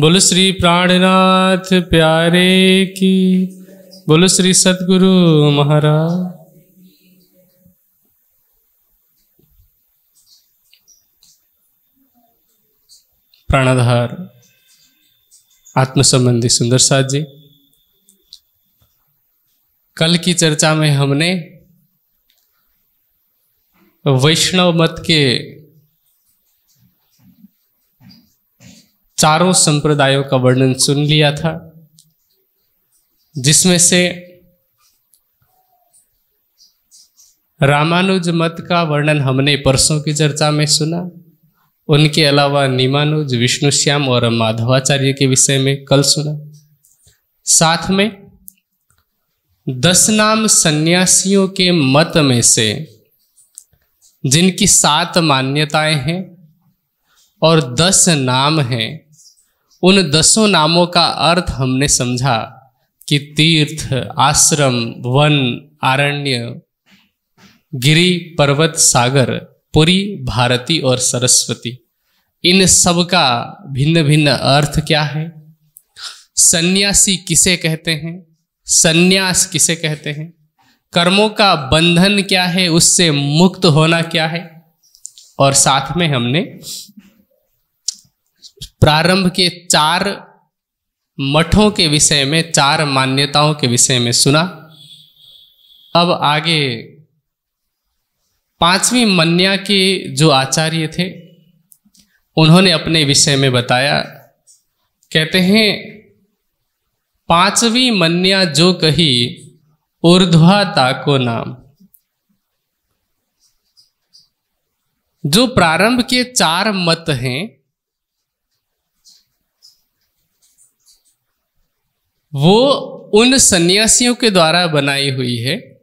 बोलो श्री प्राणनाथ प्यारे की। बोलो श्री सतगुरु महाराज। प्राणाधार आत्म संबंधी सुंदर साथ जी। कल की चर्चा में हमने वैष्णव मत के चारों संप्रदायों का वर्णन सुन लिया था, जिसमें से रामानुज मत का वर्णन हमने परसों की चर्चा में सुना। उनके अलावा निमानुज विष्णुश्याम और माधवाचार्य के विषय में कल सुना। साथ में दस नाम सन्यासियों के मत में से जिनकी सात मान्यताएँ हैं और दस नाम हैं उन दसों नामों का अर्थ हमने समझा कि तीर्थ, आश्रम, वन, आरण्य, गिरी, पर्वत, सागर, पुरी, भारती और सरस्वती। इन सब का भिन्न भिन्न अर्थ क्या है? सन्यासी किसे कहते हैं? सन्यास किसे कहते हैं? कर्मों का बंधन क्या है? उससे मुक्त होना क्या है? और साथ में हमने प्रारंभ के चार मठों के विषय में, चार मान्यताओं के विषय में सुना। अब आगे पांचवी मन्या के जो आचार्य थे, उन्होंने अपने विषय में बताया। कहते हैं, पांचवी मन्या जो कही, ऊर्ध्वा ताको नाम। जो प्रारंभ के चार मत हैं वो उन सन्यासियों के द्वारा बनाई हुई है,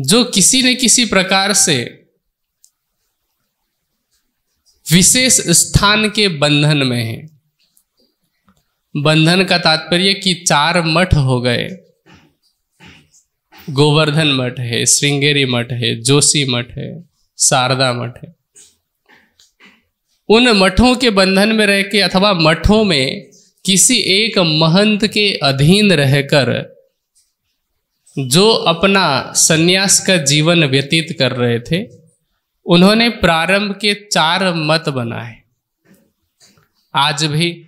जो किसी न किसी प्रकार से विशेष स्थान के बंधन में है। बंधन का तात्पर्य कि चार मठ हो गए। गोवर्धन मठ है, श्रृंगेरी मठ है, जोशी मठ है, शारदा मठ है। उन मठों के बंधन में रह के अथवा मठों में किसी एक महंत के अधीन रहकर जो अपना सन्यास का जीवन व्यतीत कर रहे थे, उन्होंने प्रारंभ के चार मत बनाए। आज भी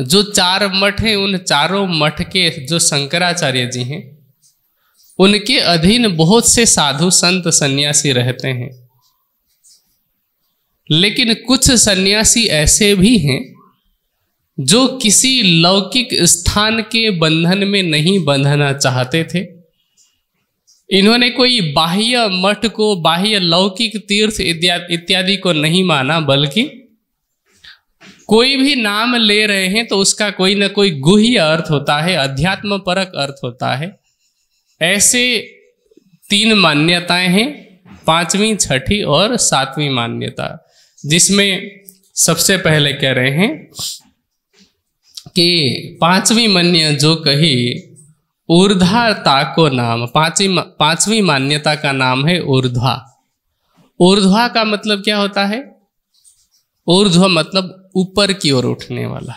जो चार मठ हैं, उन चारों मठ के जो शंकराचार्य जी हैं, उनके अधीन बहुत से साधु संत सन्यासी रहते हैं। लेकिन कुछ सन्यासी ऐसे भी हैं जो किसी लौकिक स्थान के बंधन में नहीं बंधना चाहते थे। इन्होंने कोई बाह्य मठ को, बाह्य लौकिक तीर्थ इत्यादि को नहीं माना, बल्कि कोई भी नाम ले रहे हैं तो उसका कोई ना कोई गुह्य अर्थ होता है अध्यात्म परक अर्थ होता है। ऐसे तीन मान्यताएँ हैं, पांचवी, छठी और सातवीं मान्यता, जिसमें सबसे पहले कह रहे हैं कि पांचवी मन्य जो कही ऊर्धा ताको नाम, पांचवी पांचवी मान्यता का नाम है ऊर्ध्वा। ऊर्ध्वा का मतलब क्या होता है? ऊर्ध्व मतलब ऊपर की ओर उठने वाला।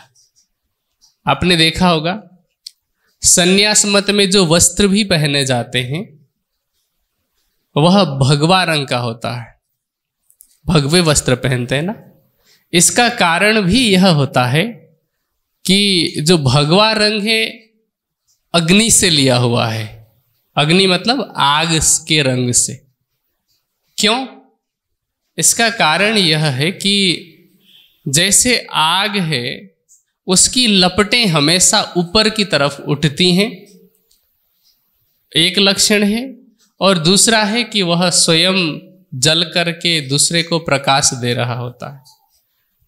आपने देखा होगा, संन्यास मत में जो वस्त्र भी पहने जाते हैं, वह भगवा रंग का होता है। भगवे वस्त्र पहनते हैं ना? इसका कारण भी यह होता है कि जो भगवा रंग है, अग्नि से लिया हुआ है। अग्नि मतलब आग के रंग से। क्यों? इसका कारण यह है कि जैसे आग है, उसकी लपटें हमेशा ऊपर की तरफ़ उठती हैं। एक लक्षण है, और दूसरा है कि वह स्वयं जल करके दूसरे को प्रकाश दे रहा होता है।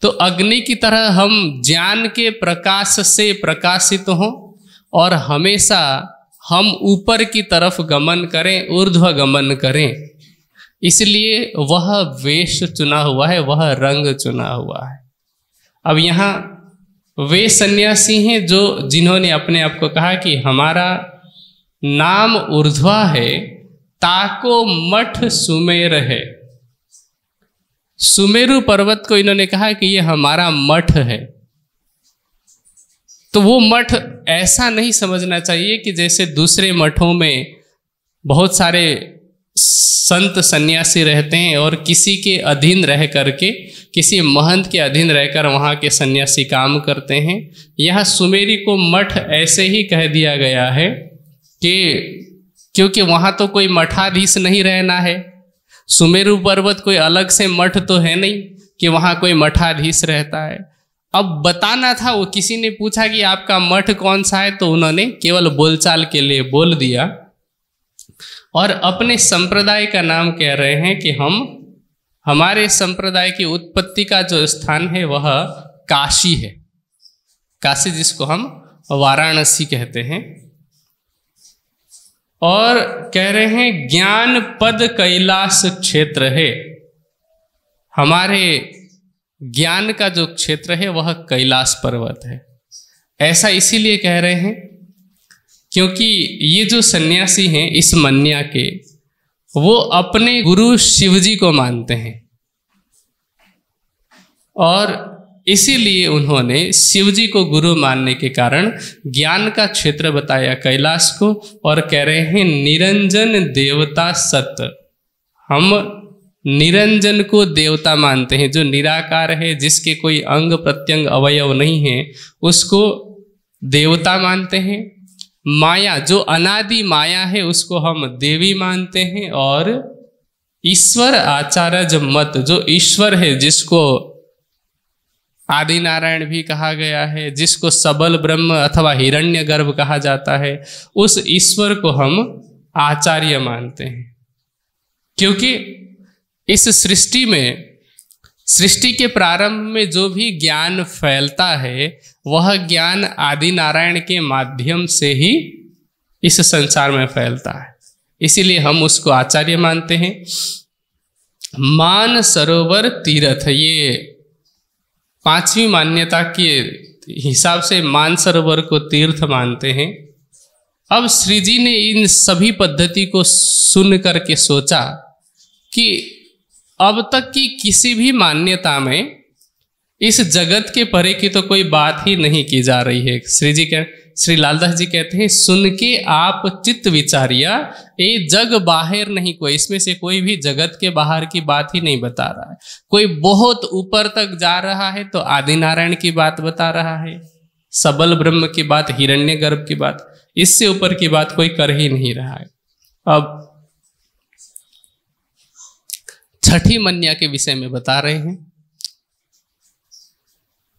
तो अग्नि की तरह हम ज्ञान के प्रकाश से प्रकाशित हों और हमेशा हम ऊपर की तरफ़ गमन करें, ऊर्ध्व गमन करें। इसलिए वह वेश चुना हुआ है, वह रंग चुना हुआ है। अब यहाँ वे सन्यासी हैं जो जिन्होंने अपने आप को कहा कि हमारा नाम ऊर्ध्वा है, ताको मठ सुमेर है। सुमेरु पर्वत को इन्होंने कहा कि ये हमारा मठ है। तो वो मठ ऐसा नहीं समझना चाहिए कि जैसे दूसरे मठों में बहुत सारे संत सन्यासी रहते हैं और किसी के अधीन रह करके, किसी महंत के अधीन रहकर वहाँ के सन्यासी काम करते हैं। यह सुमेरी को मठ ऐसे ही कह दिया गया है कि क्योंकि वहाँ तो कोई मठाधीश नहीं रहना है। सुमेरु पर्वत कोई अलग से मठ तो है नहीं कि वहाँ कोई मठाधीश रहता है। अब बताना था, वो किसी ने पूछा कि आपका मठ कौन सा है तो उन्होंने केवल बोलचाल के लिए बोल दिया। और अपने संप्रदाय का नाम कह रहे हैं कि हम, हमारे संप्रदाय की उत्पत्ति का जो स्थान है, वह काशी है। काशी जिसको हम वाराणसी कहते हैं। और कह रहे हैं, ज्ञान पद कैलाश क्षेत्र है। हमारे ज्ञान का जो क्षेत्र है, वह कैलाश पर्वत है। ऐसा इसीलिए कह रहे हैं, क्योंकि ये जो सन्यासी हैं, इस मन्या के, वो अपने गुरु शिवजी को मानते हैं। और इसीलिए उन्होंने शिवजी को गुरु मानने के कारण ज्ञान का क्षेत्र बताया कैलाश को और कह रहे हैं, निरंजन देवता सत्य हम निरंजन को देवता मानते हैं, जो निराकार है, जिसके कोई अंग प्रत्यंग अवयव नहीं है, उसको देवता मानते हैं। माया, जो अनादि माया है, उसको हम देवी मानते हैं और ईश्वर आचार्य मत, जो ईश्वर है, जिसको आदि नारायण भी कहा गया है, जिसको सबल ब्रह्म अथवा हिरण्य गर्भ कहा जाता है, उस ईश्वर को हम आचार्य मानते हैं। क्योंकि इस सृष्टि में, सृष्टि के प्रारंभ में जो भी ज्ञान फैलता है, वह ज्ञान आदि नारायण के माध्यम से ही इस संसार में फैलता है। इसीलिए हम उसको आचार्य मानते हैं। मान सरोवर तीर्थ, ये पांचवी मान्यता के हिसाब से मानसरोवर को तीर्थ मानते हैं। अब श्री जी ने इन सभी पद्धति को सुन करके सोचा कि अब तक की किसी भी मान्यता में इस जगत के परे की तो कोई बात ही नहीं की जा रही है। श्री जी कह, श्री लालदास जी कहते हैं सुन के आप चित्त विचारिया ये जग बाहर नहीं कोई। इसमें से कोई भी जगत के बाहर की बात ही नहीं बता रहा है। कोई बहुत ऊपर तक जा रहा है तो आदि नारायण की बात बता रहा है। सबल ब्रह्म की बात हिरण्य गर्भ की बात, इससे ऊपर की बात कोई कर ही नहीं रहा है। अब, छठी मन्या के विषय में बता रहे हैं।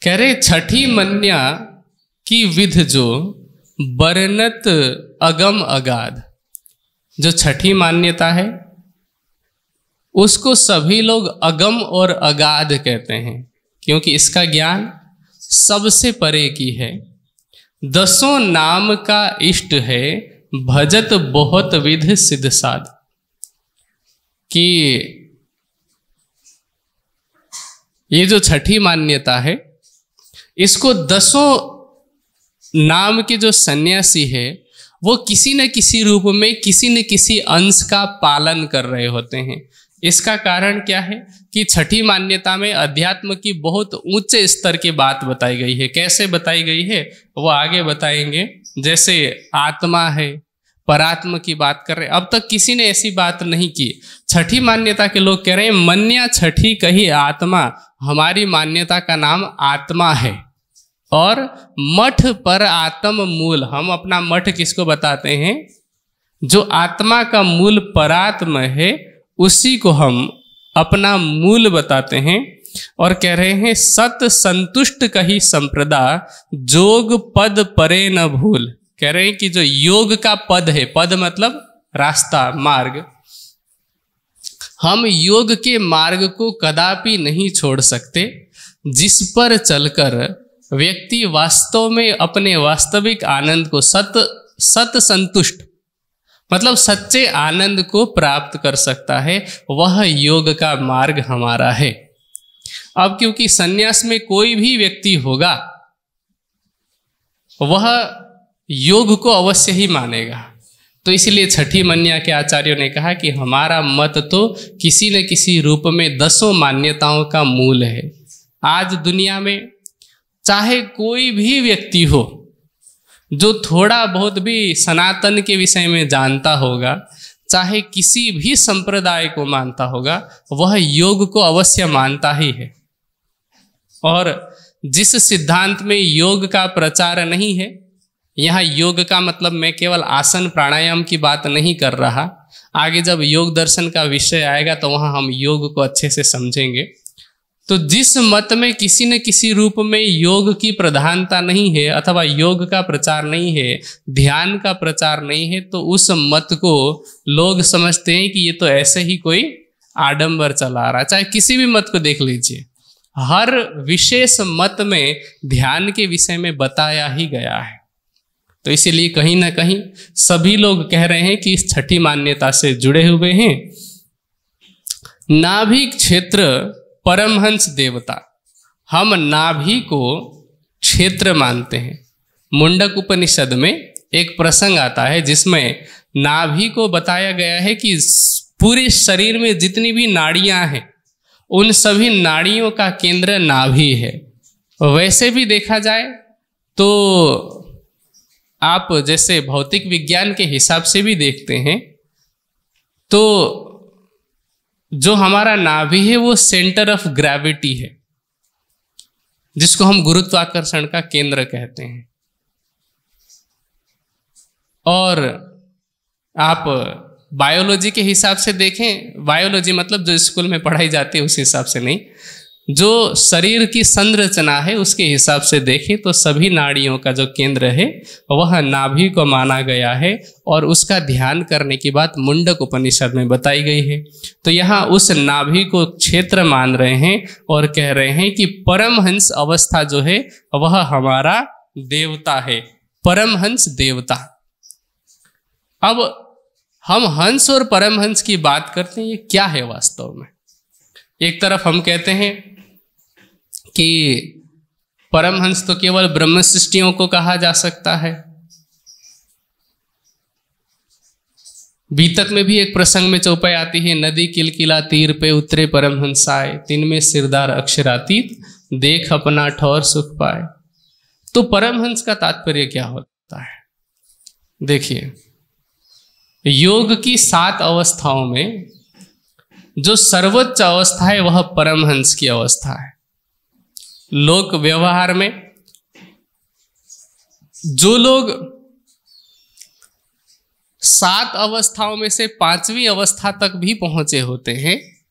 कह रहे, छठी मन्या की विध जो बरनत अगम अगाध। जो छठी मान्यता है, उसको सभी लोग अगम और अगाध कहते हैं, क्योंकि इसका ज्ञान सबसे परे की है। दसों नाम का इष्ट है, भजत बहुत विध सिद्ध साध। कि ये जो छठी मान्यता है इसको दसों नाम के जो सन्यासी है, वो किसी न किसी रूप में किसी न किसी अंश का पालन कर रहे होते हैं। इसका कारण क्या है कि छठी मान्यता में अध्यात्म की बहुत ऊँचे स्तर की बात बताई गई है। कैसे बताई गई है? वो आगे बताएँगे। जैसे आत्मा है परात्म की बात कर रहे अब तक किसी ने ऐसी बात नहीं की। छठी मान्यता के लोग कह रहे हैं, मन्या छठी कही आत्मा, हमारी मान्यता का नाम आत्मा है। और मठ पर आत्म मूल, हम अपना मठ किसको बताते हैं? जो आत्मा का मूल परात्म है, उसी को हम अपना मूल बताते हैं और कह रहे हैं, सत संतुष्ट कही संप्रदा, जोग पद परे न भूल। कह रहे हैं कि जो योग का पद है, पद मतलब रास्ता, मार्ग। हम योग के मार्ग को कदापि नहीं छोड़ सकते, जिस पर चलकर व्यक्ति वास्तव में अपने वास्तविक आनंद को सत सत संतुष्ट मतलब सच्चे आनंद को प्राप्त कर सकता है, वह योग का मार्ग हमारा है। अब क्योंकि सन्यास में कोई भी व्यक्ति होगा, वह योग को अवश्य ही मानेगा। तो इसलिए छठी मन्या के आचार्यों ने कहा कि हमारा मत तो किसी न किसी रूप में दसों मान्यताओं का मूल है। आज दुनिया में चाहे कोई भी व्यक्ति हो, जो थोड़ा बहुत भी सनातन के विषय में जानता होगा, चाहे किसी भी संप्रदाय को मानता होगा, वह योग को अवश्य मानता ही है। और जिस सिद्धांत में योग का प्रचार नहीं है यहाँ योग का मतलब मैं केवल आसन प्राणायाम की बात नहीं कर रहा। आगे जब योग दर्शन का विषय आएगा तो वहाँ हम योग को अच्छे से समझेंगे। तो जिस मत में किसी न किसी रूप में योग की प्रधानता नहीं है अथवा योग का प्रचार नहीं है, ध्यान का प्रचार नहीं है तो उस मत को लोग समझते हैं कि ये तो ऐसे ही कोई आडंबर चला रहा चाहे किसी भी मत को देख लीजिए। हर विशेष मत में ध्यान के विषय में बताया ही गया है। तो इसीलिए कहीं ना कहीं सभी लोग कह रहे हैं कि इस छठी मान्यता से जुड़े हुए हैं। नाभिक क्षेत्र परमहंस देवता, हम नाभि को क्षेत्र मानते हैं। मुंडक उपनिषद में एक प्रसंग आता है जिसमें नाभि को बताया गया है कि पूरे शरीर में जितनी भी नाड़ियाँ हैं, उन सभी नाड़ियों का केंद्र नाभि है। वैसे भी देखा जाए तो आप जैसे भौतिक विज्ञान के हिसाब से भी देखते हैं तो जो हमारा नाभि है, वो सेंटर ऑफ़ ग्रेविटी है, जिसको हम गुरुत्वाकर्षण का केंद्र कहते हैं। और आप बायोलॉजी के हिसाब से देखें बायोलॉजी मतलब जो स्कूल में पढ़ाई जाती है, उस हिसाब से नहीं। जो शरीर की संरचना है, उसके हिसाब से देखें तो सभी नाड़ियों का जो केंद्र है, वह नाभि को माना गया है और उसका ध्यान करने की बात मुंडक उपनिषद में बताई गई है। तो यहाँ उस नाभि को क्षेत्र मान रहे हैं और कह रहे हैं कि परमहंस अवस्था जो है, वह हमारा देवता है। परमहंस देवता। अब हम हंस और परमहंस की बात करते हैं, ये क्या है वास्तव में? एक तरफ़ हम कहते हैं कि परमहंस तो केवल ब्रह्म सृष्टियों को कहा जा सकता है। बीतक में भी एक प्रसंग में चौपाई आती है, नदी किलकिला तीर पे उतरे परमहंसाए तीन में सिरदार अक्षरातीत देख अपना ठौर सुख पाए। तो परमहंस का तात्पर्य क्या होता है? देखिए, योग की सात अवस्थाओं में जो सर्वोच्च अवस्था है, वह परमहंस की अवस्था है। लोक व्यवहार में जो लोग सात अवस्थाओं में से पांचवी अवस्था तक भी पहुँचे होते हैं,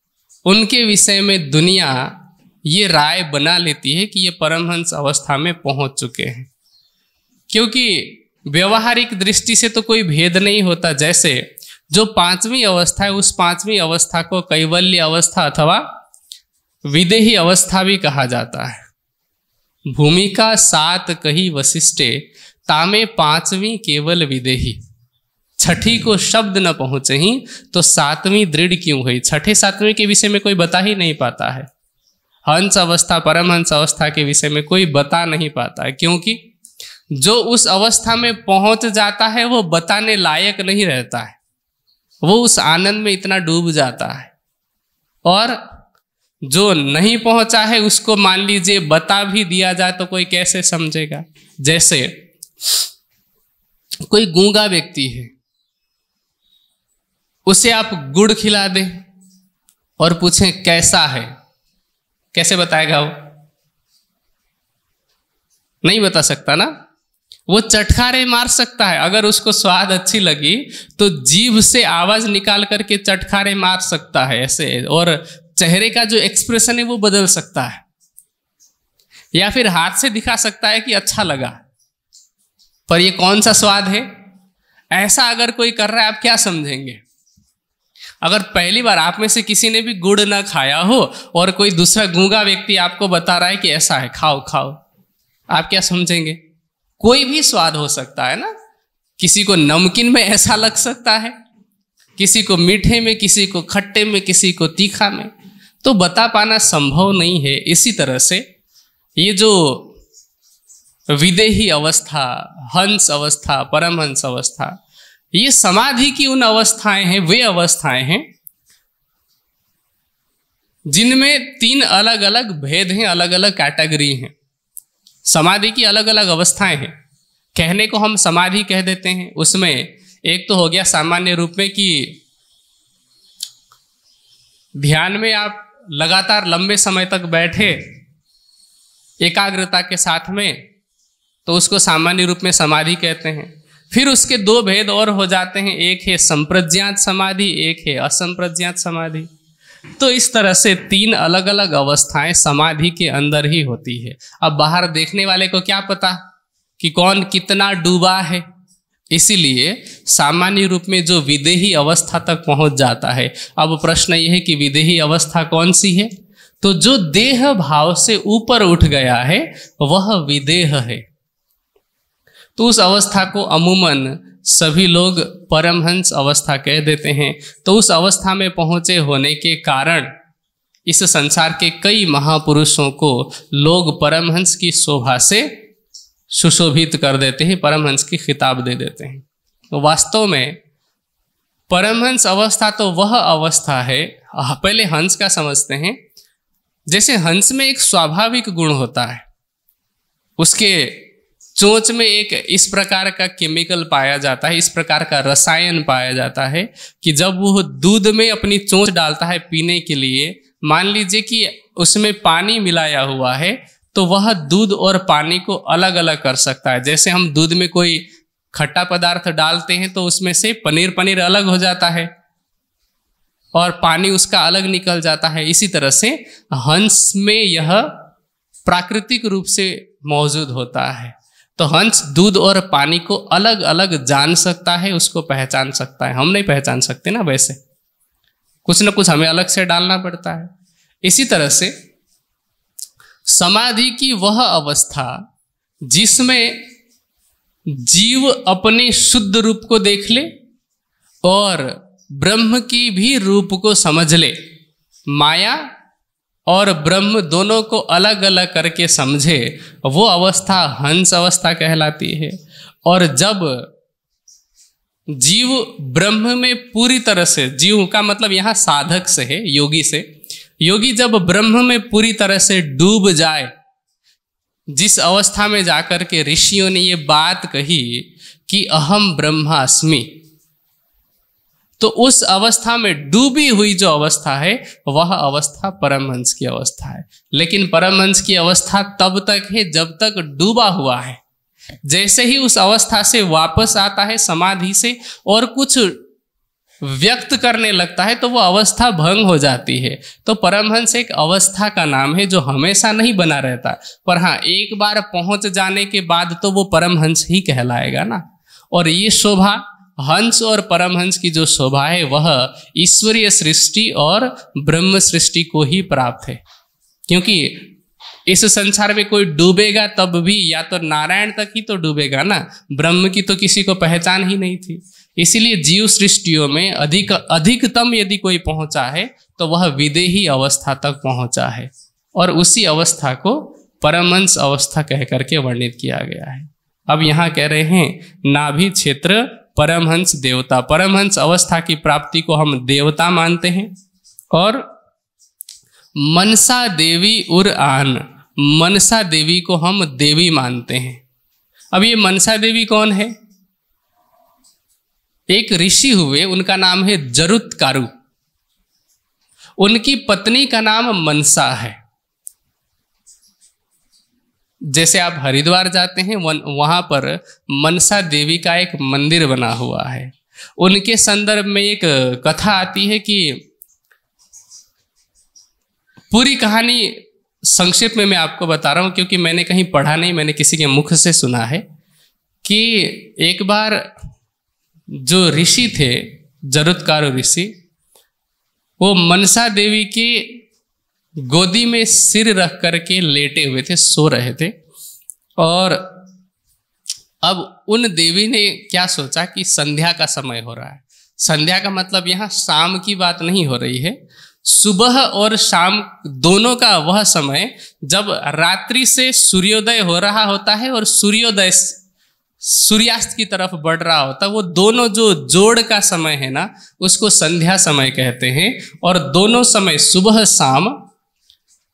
उनके विषय में दुनिया ये राय बना लेती है कि ये परमहंस अवस्था में पहुँच चुके हैं। क्योंकि व्यवहारिक दृष्टि से तो कोई भेद नहीं होता, जैसे जो पांचवी अवस्था है, उस पांचवी अवस्था को कैवल्य अवस्था अथवा विदेही अवस्था भी कहा जाता है। भूमिका सात कही वशिष्ठे तामे पांचवी केवल विदेही। छठी को शब्द न पहुँचे ही तो सातवीं दृढ़ क्यों हुई? छठे सातवीं के विषय में कोई बता ही नहीं पाता है। हंस अवस्था परमहंस अवस्था के विषय में कोई बता नहीं पाता है, क्योंकि जो उस अवस्था में पहुँच जाता है, वो बताने लायक नहीं रहता है। वो उस आनंद में इतना डूब जाता है। और जो नहीं पहुँचा है उसको मान लीजिए बता भी दिया जाए तो कोई कैसे समझेगा? जैसे, कोई गूँगा व्यक्ति है, उसे आप गुड़ खिला दें और पूछें कैसा है? कैसे बताएगा वो? नहीं बता सकता ना? वो चटखारे मार सकता है। अगर उसको स्वाद अच्छी लगी तो जीभ से आवाज़ निकाल करके चटखारे मार सकता है ऐसे। और चेहरे का जो एक्सप्रेशन है वो बदल सकता है। या फिर हाथ से दिखा सकता है कि अच्छा लगा। पर ये कौन सा स्वाद है? ऐसा अगर कोई कर रहा है, आप क्या समझेंगे? अगर पहली बार आप में से किसी ने भी गुड़ ना खाया हो और कोई दूसरा गूँगा व्यक्ति आपको बता रहा है कि ऐसा है, खाओ खाओ, आप क्या समझेंगे? कोई भी स्वाद हो सकता है ना? किसी को नमकीन में ऐसा लग सकता है, किसी को मीठे में, किसी को खट्टे में, किसी को तीखा में। तो बता पाना संभव नहीं है इसी तरह से। ये जो विदेही अवस्था, हंस अवस्था, परमहंस अवस्था, ये समाधि की उन अवस्थाएँ हैं, वे अवस्थाएँ हैं, जिनमें तीन अलग अलग भेद हैं अलग अलग कैटेगरी हैं। समाधि की अलग अलग अवस्थाएँ हैं। कहने को हम समाधि कह देते हैं। उसमें एक तो हो गया सामान्य रूप में कि ध्यान में आप लगातार लंबे समय तक बैठे एकाग्रता के साथ में तो उसको सामान्य रूप में समाधि कहते हैं। फिर उसके दो भेद और हो जाते हैं। एक है संप्रज्ञात समाधि, एक है असंप्रज्ञात समाधि। तो इस तरह से तीन अलग अलग अवस्थाएँ समाधि के अंदर ही होती है। अब बाहर देखने वाले को क्या पता कि कौन कितना डूबा है? इसीलिए सामान्य रूप में जो विदेही अवस्था तक पहुँच जाता है, अब प्रश्न यह है कि विदेही अवस्था कौन सी है? तो जो देह भाव से ऊपर उठ गया है, वह विदेह है। तो उस अवस्था को अमूमन सभी लोग परमहंस अवस्था कह देते हैं। तो उस अवस्था में पहुँचे होने के कारण इस संसार के कई महापुरुषों को लोग परमहंस की शोभा से सुशोभित कर देते हैं, परमहंस की खिताब दे देते हैं। तो वास्तव में परमहंस अवस्था तो वह अवस्था है पहले हंस का समझते हैं। जैसे हंस में एक स्वाभाविक गुण होता है, उसके चोंच में एक इस प्रकार का केमिकल पाया जाता है, इस प्रकार का रसायन पाया जाता है कि जब वो दूध में अपनी चोंच डालता है पीने के लिए, मान लीजिए कि उसमें पानी मिलाया हुआ है तो वह दूध और पानी को अलग अलग कर सकता है। जैसे हम दूध में कोई खट्टा पदार्थ डालते हैं तो उसमें से पनीर पनीर अलग हो जाता है और पानी उसका अलग निकल जाता है। इसी तरह से हंस में यह प्राकृतिक रूप से मौजूद होता है। तो हंस दूध और पानी को अलग अलग जान सकता है, उसको पहचान सकता है। हम नहीं पहचान सकते ना वैसे। कुछ ना कुछ हमें अलग से डालना पड़ता है। इसी तरह से समाधि की वह अवस्था जिसमें जीव अपने शुद्ध रूप को देख ले और ब्रह्म की भी रूप को समझ ले, माया और ब्रह्म दोनों को अलग अलग करके समझे, वो अवस्था हंस अवस्था कहलाती है। और जब जीव ब्रह्म में पूरी तरह से, जीव का मतलब यहाँ साधक से है, योगी से योगी जब ब्रह्म में पूरी तरह से डूब जाए, जिस अवस्था में जाकर के ऋषियों ने ये बात कही कि अहम ब्रह्मास्मि तो उस अवस्था में डूबी हुई जो अवस्था है, वह अवस्था परमहंस की अवस्था है। लेकिन परमहंस की अवस्था तब तक है जब तक डूबा हुआ है। जैसे ही उस अवस्था से वापस आता है, समाधि से, और कुछ व्यक्त करने लगता है तो वो अवस्था भंग हो जाती है। तो परमहंस एक अवस्था का नाम है, जो हमेशा नहीं बना रहता। पर हाँ एक बार पहुँच जाने के बाद तो वो परमहंस ही कहलाएगा ना। और ये शोभा, हंस और परमहंस की जो शोभा है, वह ईश्वरीय सृष्टि और ब्रह्म सृष्टि को ही प्राप्त है। क्योंकि इस संसार में कोई डूबेगा तब भी, या तो नारायण तक ही तो डूबेगा ना। ब्रह्म की तो किसी को पहचान ही नहीं थी। इसीलिए जीव सृष्टियों में अधिक, अधिकतम यदि कोई पहुँचा है तो वह विदेही अवस्था तक पहुँचा है। और उसी अवस्था को परमंश अवस्था कह करके वर्णित किया गया है। अब यहाँ कह रहे हैं, नाभि क्षेत्र परमहंस देवता। परमहंस अवस्था की प्राप्ति को हम देवता मानते हैं। और मनसा देवी उर आन, मनसा देवी को हम देवी मानते हैं। अब ये मनसा देवी कौन है? एक ऋषि हुए, उनका नाम है जरुत कारु उनकी पत्नी का नाम मनसा है। जैसे आप हरिद्वार जाते हैं वहाँ पर मनसा देवी का एक मंदिर बना हुआ है। उनके संदर्भ में एक कथा आती है कि पूरी कहानी संक्षेप में मैं आपको बता रहा हूँ, क्योंकि मैंने कहीं पढ़ा नहीं, मैंने किसी के मुख से सुना है कि एक बार जो ऋषि थे, जरुत्कार ऋषि, वो मनसा देवी की गोदी में सिर रख करके लेटे हुए थे, सो रहे थे। और अब उन देवी ने क्या सोचा कि संध्या का समय हो रहा है। संध्या का मतलब यहाँ शाम की बात नहीं हो रही है। सुबह और शाम दोनों का वह समय जब रात्रि से सूर्योदय हो रहा होता है और सूर्योदय सूर्यास्त की तरफ़ बढ़ रहा होता, वो दोनों जो जोड़ का समय है ना, उसको संध्या समय कहते हैं। और दोनों समय सुबह शाम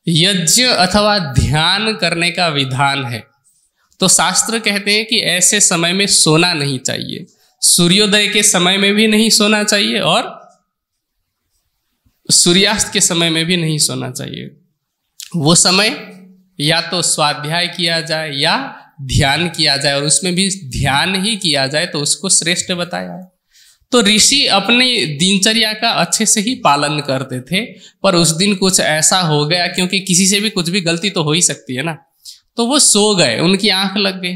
यज्ञ अथवा ध्यान करने का विधान है। तो शास्त्र कहते हैं कि ऐसे समय में सोना नहीं चाहिए। सूर्योदय के समय में भी नहीं सोना चाहिए और सूर्यास्त के समय में भी नहीं सोना चाहिए। वो समय या तो स्वाध्याय किया जाए या ध्यान किया जाए और उसमें भी ध्यान ही किया जाए तो उसको श्रेष्ठ बताया तो ऋषि अपनी दिनचर्या का अच्छे से ही पालन करते थे, पर उस दिन कुछ ऐसा हो गया क्योंकि किसी से भी कुछ भी गलती तो हो ही सकती है ना। तो वो सो गए, उनकी आँख लग गई।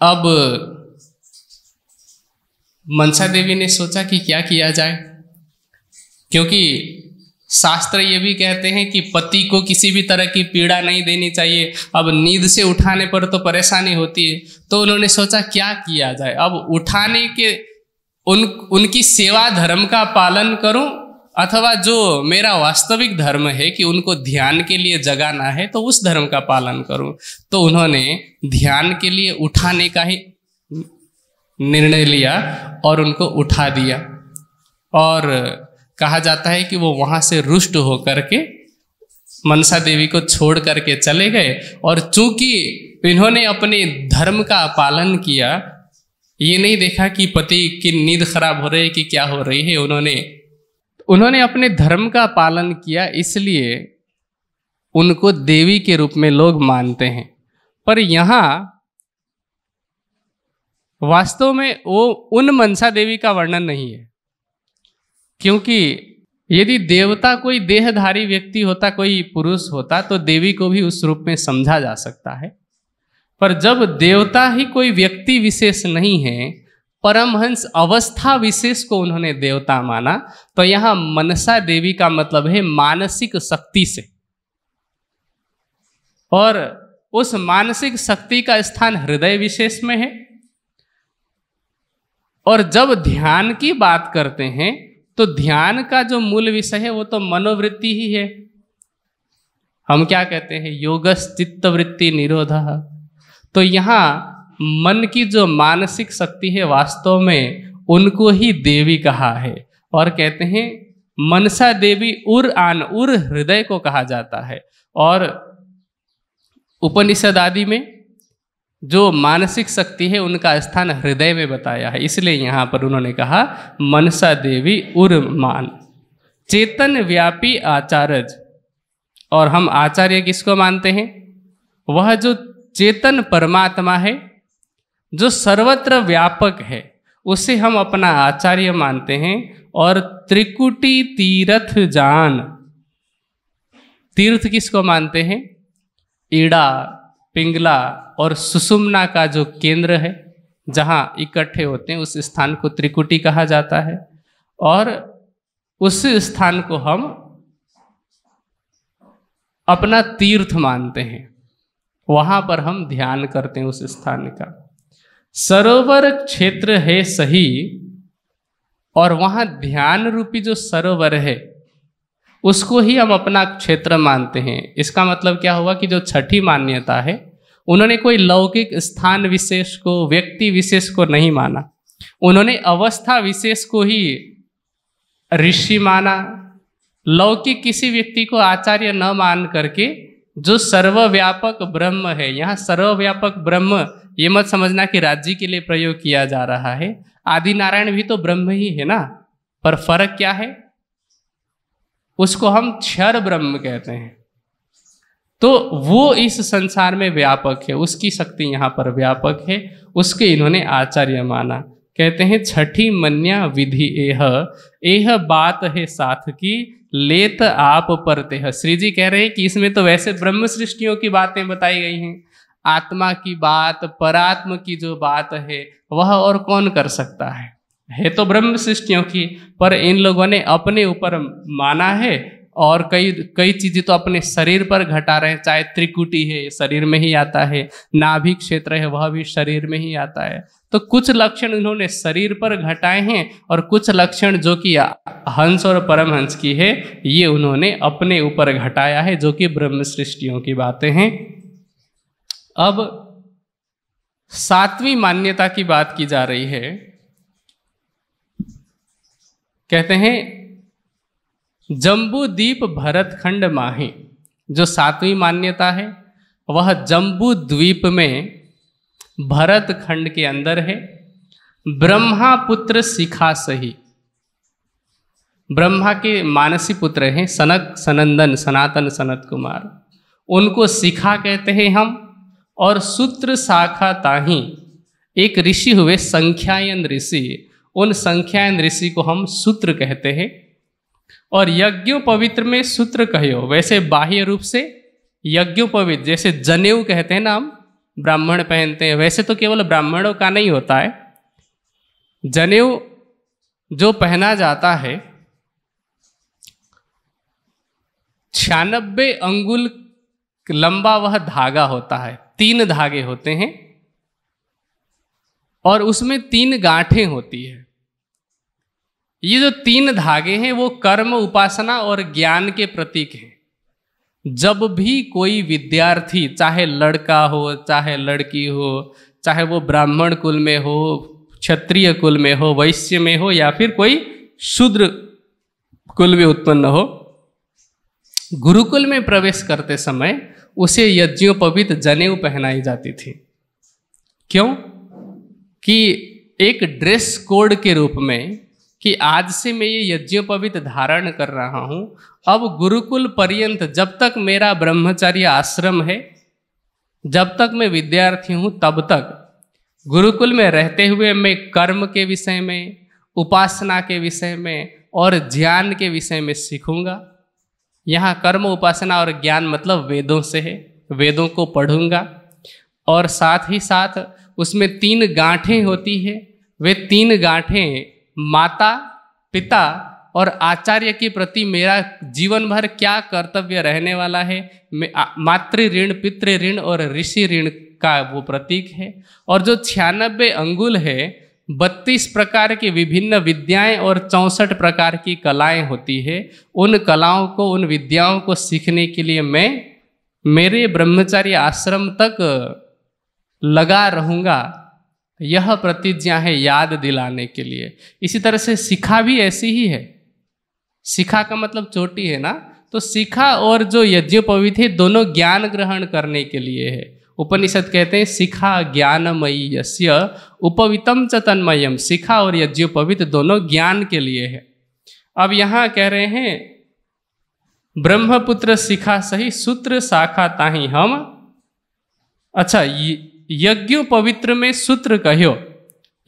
अब मनसा देवी ने सोचा कि क्या किया जाए, क्योंकि शास्त्र ये भी कहते हैं कि पति को किसी भी तरह की पीड़ा नहीं देनी चाहिए। अब नींद से उठाने पर तो परेशानी होती है। तो उन्होंने सोचा, क्या किया जाए? अब उठाने के उन, उनकी सेवा धर्म का पालन करूँ, अथवा जो मेरा वास्तविक धर्म है कि उनको ध्यान के लिए जगाना है तो उस धर्म का पालन करूँ। तो उन्होंने ध्यान के लिए उठाने का ही निर्णय लिया और उनको उठा दिया। और कहा जाता है कि वो वहाँ से रुष्ट होकर के मनसा देवी को छोड़ करके चले गए। और चूँकि इन्होंने अपने धर्म का पालन किया, ये नहीं देखा कि पति की नींद खराब हो रही है कि क्या हो रही है। उन्होंने उन्होंने अपने धर्म का पालन किया, इसलिए उनको देवी के रूप में लोग मानते हैं। पर यहाँ वास्तव में वो उन मनसा देवी का वर्णन नहीं है। क्योंकि यदि देवता कोई देहधारी व्यक्ति होता, कोई पुरुष होता तो देवी को भी उस रूप में समझा जा सकता है। पर जब देवता ही कोई व्यक्ति विशेष नहीं है, परमहंस अवस्था विशेष को उन्होंने देवता माना तो यहाँ मनसा देवी का मतलब है मानसिक शक्ति से। और उस मानसिक शक्ति का स्थान हृदय विशेष में है। और जब ध्यान की बात करते हैं तो ध्यान का जो मूल विषय है वो तो मनोवृत्ति ही है। हम क्या कहते हैं? योगस चित्त वृत्ति निरोध। तो यहाँ मन की जो मानसिक शक्ति है वास्तव में उनको ही देवी कहा है और कहते हैं, मनसा देवी उर आन उर हृदय को कहा जाता है। और उपनिषद आदि में जो मानसिक शक्ति है, उनका स्थान हृदय में बताया है। इसलिए यहाँ पर उन्होंने कहा, मनसा देवी उर्मान। चेतन व्यापी आचार्य और हम आचार्य किसको मानते हैं? वह जो चेतन परमात्मा है, जो सर्वत्र व्यापक है, उसे हम अपना आचार्य मानते हैं। और त्रिकुटी तीर्थ जान। तीर्थ किसको मानते हैं? ईड़ा, पिंगला और सुषुम्ना का जो केंद्र है, जहाँ इकट्ठे होते हैं, उस स्थान को त्रिकुटी कहा जाता है। और उस स्थान को हम अपना तीर्थ मानते हैं। वहाँ पर हम ध्यान करते हैं उस स्थान का। सरोवर क्षेत्र है सही, और वहाँ ध्यान रूपी जो सरोवर है, उसको ही हम अपना क्षेत्र मानते हैं। इसका मतलब क्या हुआ कि जो छठी मान्यता है उन्होंने कोई लौकिक स्थान विशेष को, व्यक्ति विशेष को नहीं माना। उन्होंने अवस्था विशेष को ही ऋषि माना। लौकिक किसी व्यक्ति को आचार्य न मान करके जो सर्वव्यापक ब्रह्म है, यहाँ सर्वव्यापक ब्रह्म ये मत समझना कि राज्य के लिए प्रयोग किया जा रहा है। आदि नारायण भी तो ब्रह्म ही है ना, पर फ़र्क क्या है? उसको हम क्षर ब्रह्म कहते हैं। तो वो इस संसार में व्यापक है, उसकी शक्ति यहाँ पर व्यापक है, उसके इन्होंने आचार्य माना। कहते हैं, छठी मन्या विधि एह एह बात है साथ की, लेत आप परते है श्री जी कह रहे हैं कि इसमें तो वैसे ब्रह्म सृष्टियों की बातें बताई गई हैं। आत्मा की बात, परात्म की जो बात है, वह और कौन कर सकता है? है तो ब्रह्म सृष्टियों की, पर इन लोगों ने अपने ऊपर माना है और कई कई चीज़ें तो अपने शरीर पर घटा रहे हैं, चाहे त्रिकुटी है शरीर में ही आता है, नाभि क्षेत्र है, वह भी शरीर में ही आता है। तो कुछ लक्षण इन्होंने शरीर पर घटाए हैं और कुछ लक्षण जो कि हंस और परमहंस की है, ये उन्होंने अपने ऊपर घटाया है, जो कि ब्रह्म सृष्टियों की बातें हैं। अब सातवीं मान्यता की बात की जा रही है। कहते हैं जम्बू दीप भरत खंड माही। जो सातवीं मान्यता है, वह जम्बू द्वीप में भरत खंड के अंदर है। ब्रह्मा पुत्र शिखा सही। ब्रह्मा के मानसी पुत्र हैं सनक, सनंदन, सनातन सनत कुमार। उनको शिखा कहते हैं हम, और सूत्र शाखा ताही एक ऋषि हुए संख्यायन ऋषि। उन संख्यायन ऋषि को हम सूत्र कहते हैं। और यज्ञों पवित्र में सूत्र कहो वैसे बाह्य रूप से यज्ञों पवित्र जैसे जनेऊ कहते हैं ना हम, ब्राह्मण पहनते हैं, वैसे तो केवल ब्राह्मणों का नहीं होता है। जनेऊ जो पहना जाता है छियानबे अंगुल लंबा वह धागा होता है, तीन धागे होते हैं, और उसमें तीन गांठें होती है। ये जो तीन धागे हैं, वो कर्म, उपासना और ज्ञान के प्रतीक हैं। जब भी कोई विद्यार्थी, चाहे लड़का हो, चाहे लड़की हो, चाहे वो ब्राह्मण कुल में हो, क्षत्रिय कुल में हो, वैश्य में हो, या फिर कोई शूद्र कुल में उत्पन्न हो, गुरुकुल में प्रवेश करते समय उसे यज्ञोपवित जनेऊ पहनाई जाती थी। क्यों? कि एक ड्रेस कोड के रूप में कि आज से मैं ये यज्ञोपवित धारण कर रहा हूँ। अब गुरुकुल पर्यंत जब तक मेरा ब्रह्मचर्य आश्रम है, जब तक मैं विद्यार्थी हूँ, तब तक गुरुकुल में रहते हुए मैं कर्म के विषय में, उपासना के विषय में और ज्ञान के विषय में सीखूँगा। यहाँ कर्म, उपासना और ज्ञान मतलब वेदों से है, वेदों को पढ़ूँगा। और साथ ही साथ उसमें तीन गांठें होती है, वे तीन गांठें माता, पिता और आचार्य के प्रति मेरा जीवन भर क्या कर्तव्य रहने वाला है? मातृ ऋण, पितृ ऋण और ऋषि ऋण का वो प्रतीक है। और जो छियानबे अंगुल है, बत्तीस प्रकार की विभिन्न विद्याएँ और चौंसठ प्रकार की कलाएँ होती है। उन कलाओं को, उन विद्याओं को सीखने के लिए मैं मेरे ब्रह्मचारी आश्रम तक लगा रहूँगा। यह प्रतिज्ञा है याद दिलाने के लिए। इसी तरह से शिखा भी ऐसी ही है। शिखा का मतलब चोटी है ना? तो शिखा और जो यज्ञोपवित है, दोनों ज्ञान ग्रहण करने के लिए है। उपनिषद कहते हैं शिखा ज्ञानमयी यस्य, उपवितम च तन्मयम शिखा और यज्ञोपवित दोनों ज्ञान के लिए है। अब यहाँ कह रहे हैं, ब्रह्मपुत्र शिखा सही, सूत्र शाखा ताही हम। अच्छा यज्ञ पवित्र में सूत्र कहो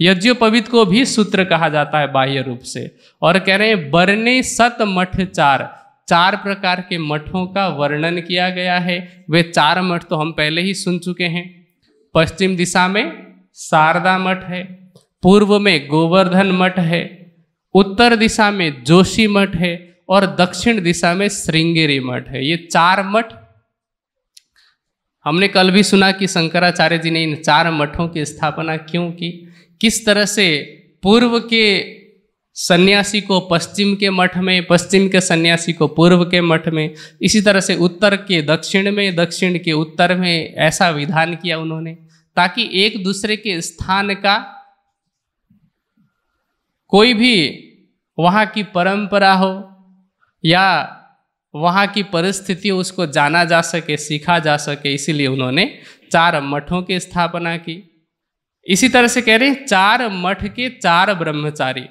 यज्ञ पवित्र को भी सूत्र कहा जाता है बाह्य रूप से। और कह रहे हैं, बरने सत मठ चार। चार प्रकार के मठों का वर्णन किया गया है। वे चार मठ तो हम पहले ही सुन चुके हैं। पश्चिम दिशा में शारदा मठ है। पूर्व में गोवर्धन मठ है। उत्तर दिशा में जोशी मठ है। और दक्षिण दिशा में श्रृंगेरी मठ है। ये चार मठ हमने कल भी सुना कि शंकराचार्य जी ने इन चार मठों की स्थापना क्यों की? किस तरह से पूर्व के सन्यासी को, पश्चिम के मठ में, पश्चिम के सन्यासी को, पूर्व के मठ में, इसी तरह से उत्तर के, दक्षिण में, दक्षिण के, उत्तर में ऐसा विधान किया उन्होंने, ताकि एक दूसरे के स्थान का कोई भी वहाँ की परंपरा हो या वहाँ की परिस्थिति उसको जाना जा सके, सीखा जा सके, इसीलिए उन्होंने चार मठों की स्थापना की। इसी तरह से कह रहे हैं, चार मठ के चार ब्रह्मचारी।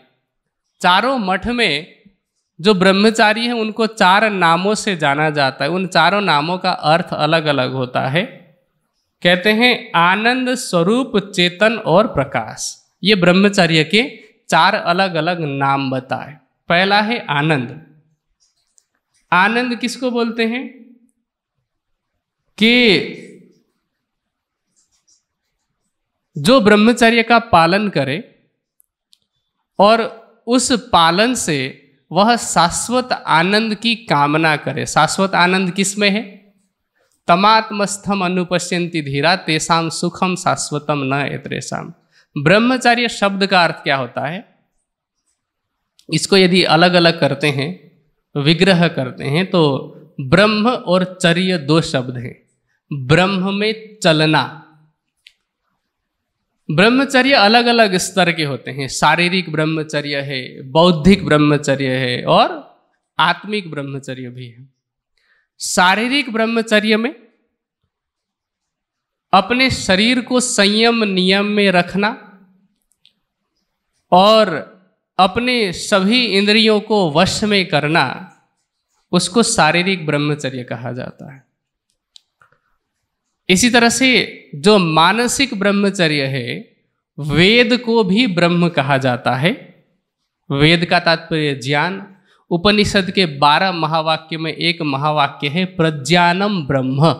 चारों मठ में जो ब्रह्मचारी हैं, उनको चार नामों से जाना जाता है। उन चारों नामों का अर्थ अलग अलग होता है। कहते हैं, आनंद स्वरूप, चेतन और प्रकाश। ये ब्रह्मचर्य के चार अलग अलग नाम बताए। पहला है आनंद। आनंद किसको बोलते हैं? कि जो ब्रह्मचर्य का पालन करे और उस पालन से वह शाश्वत आनंद की कामना करे। शाश्वत आनंद किसमें है? तमात्मस्थम अनुपश्यंती धीरा तेसाम सुखम शाश्वतम न एतरेशम ब्रह्मचार्य शब्द का अर्थ क्या होता है? इसको यदि अलग अलग करते हैं विग्रह करते हैं तो ब्रह्म और चर्य दो शब्द हैं। ब्रह्म में चलना। ब्रह्मचर्य अलग अलग स्तर के होते हैं। शारीरिक ब्रह्मचर्य है, बौद्धिक ब्रह्मचर्य है और आत्मिक ब्रह्मचर्य भी है। शारीरिक ब्रह्मचर्य में अपने शरीर को संयम नियम में रखना और अपने सभी इंद्रियों को वश में करना उसको शारीरिक ब्रह्मचर्य कहा जाता है। इसी तरह से जो मानसिक ब्रह्मचर्य है, वेद को भी ब्रह्म कहा जाता है। वेद का तात्पर्य ज्ञान। उपनिषद के बारह महावाक्य में एक महावाक्य है, प्रज्ञानम ब्रह्म।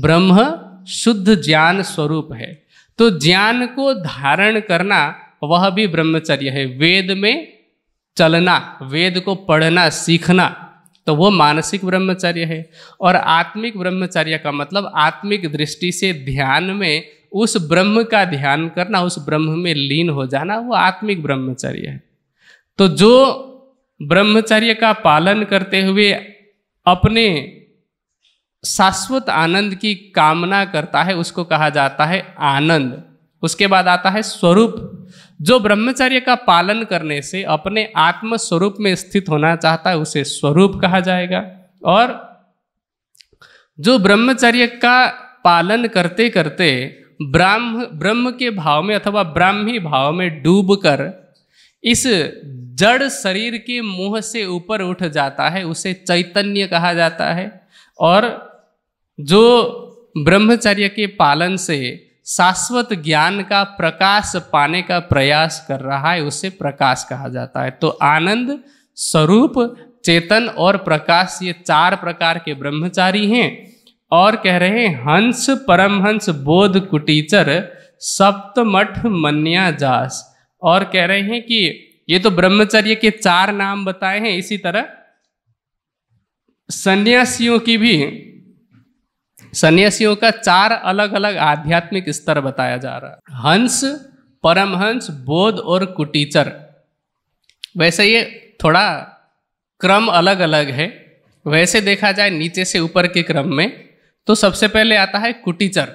ब्रह्म शुद्ध ज्ञान स्वरूप है। तो ज्ञान को धारण करना वह भी ब्रह्मचर्य है। वेद में चलना, वेद को पढ़ना, सीखना तो वो मानसिक ब्रह्मचर्य है। और आत्मिक ब्रह्मचर्य का मतलब आत्मिक दृष्टि से ध्यान में उस ब्रह्म का ध्यान करना, उस ब्रह्म में लीन हो जाना, वो आत्मिक ब्रह्मचर्य है। तो जो ब्रह्मचर्य का पालन करते हुए अपने शाश्वत आनंद की कामना करता है, उसको कहा जाता है आनंद। उसके बाद आता है स्वरूप। जो ब्रह्मचर्य का पालन करने से अपने आत्म स्वरूप में स्थित होना चाहता है, उसे स्वरूप कहा जाएगा। और जो ब्रह्मचर्य का पालन करते करते ब्राह्म, ब्रह्म के भाव में अथवा ब्राह्मी भाव में डूबकर इस जड़ शरीर के मुँह से ऊपर उठ जाता है, उसे चैतन्य कहा जाता है। और जो ब्रह्मचर्य के पालन से शाश्वत ज्ञान का प्रकाश पाने का प्रयास कर रहा है, उसे प्रकाश कहा जाता है। तो आनंद स्वरूप, चेतन और प्रकाश, ये चार प्रकार के ब्रह्मचारी हैं और कह रहे हैं, हंस, परमहंस, बोध, कुटीचर, सप्तमठ, मन्या जास। और कह रहे हैं कि ये तो ब्रह्मचर्य के चार नाम बताए हैं, इसी तरह सन्यासियों की भी सन्यासियों का चार अलग अलग आध्यात्मिक स्तर बताया जा रहा है। हंस, परमहंस, बोध और कुटीचर। वैसे ये थोड़ा क्रम अलग अलग है। वैसे देखा जाए नीचे से ऊपर के क्रम में तो सबसे पहले आता है कुटीचर।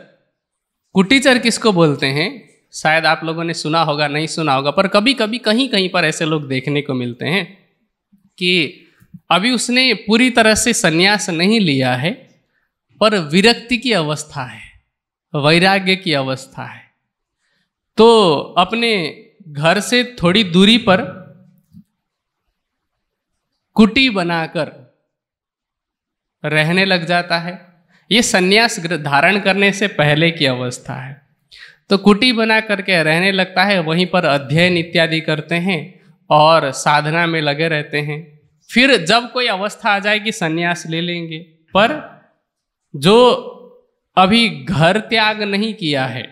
कुटीचर किसको बोलते हैं? शायद आप लोगों ने सुना होगा, नहीं सुना होगा, पर कभी कभी कहीं कहीं पर ऐसे लोग देखने को मिलते हैं कि अभी उसने पूरी तरह से संन्यास नहीं लिया है। पर विरक्ति की अवस्था है, वैराग्य की अवस्था है। तो अपने घर से थोड़ी दूरी पर कुटी बनाकर रहने लग जाता है। ये सन्यास धारण करने से पहले की अवस्था है। तो कुटी बना करके रहने लगता है, वहीं पर अध्ययन इत्यादि करते हैं और साधना में लगे रहते हैं। फिर जब कोई अवस्था आ जाएगी, सन्यास ले लेंगे। पर जो अभी घर त्याग नहीं किया है,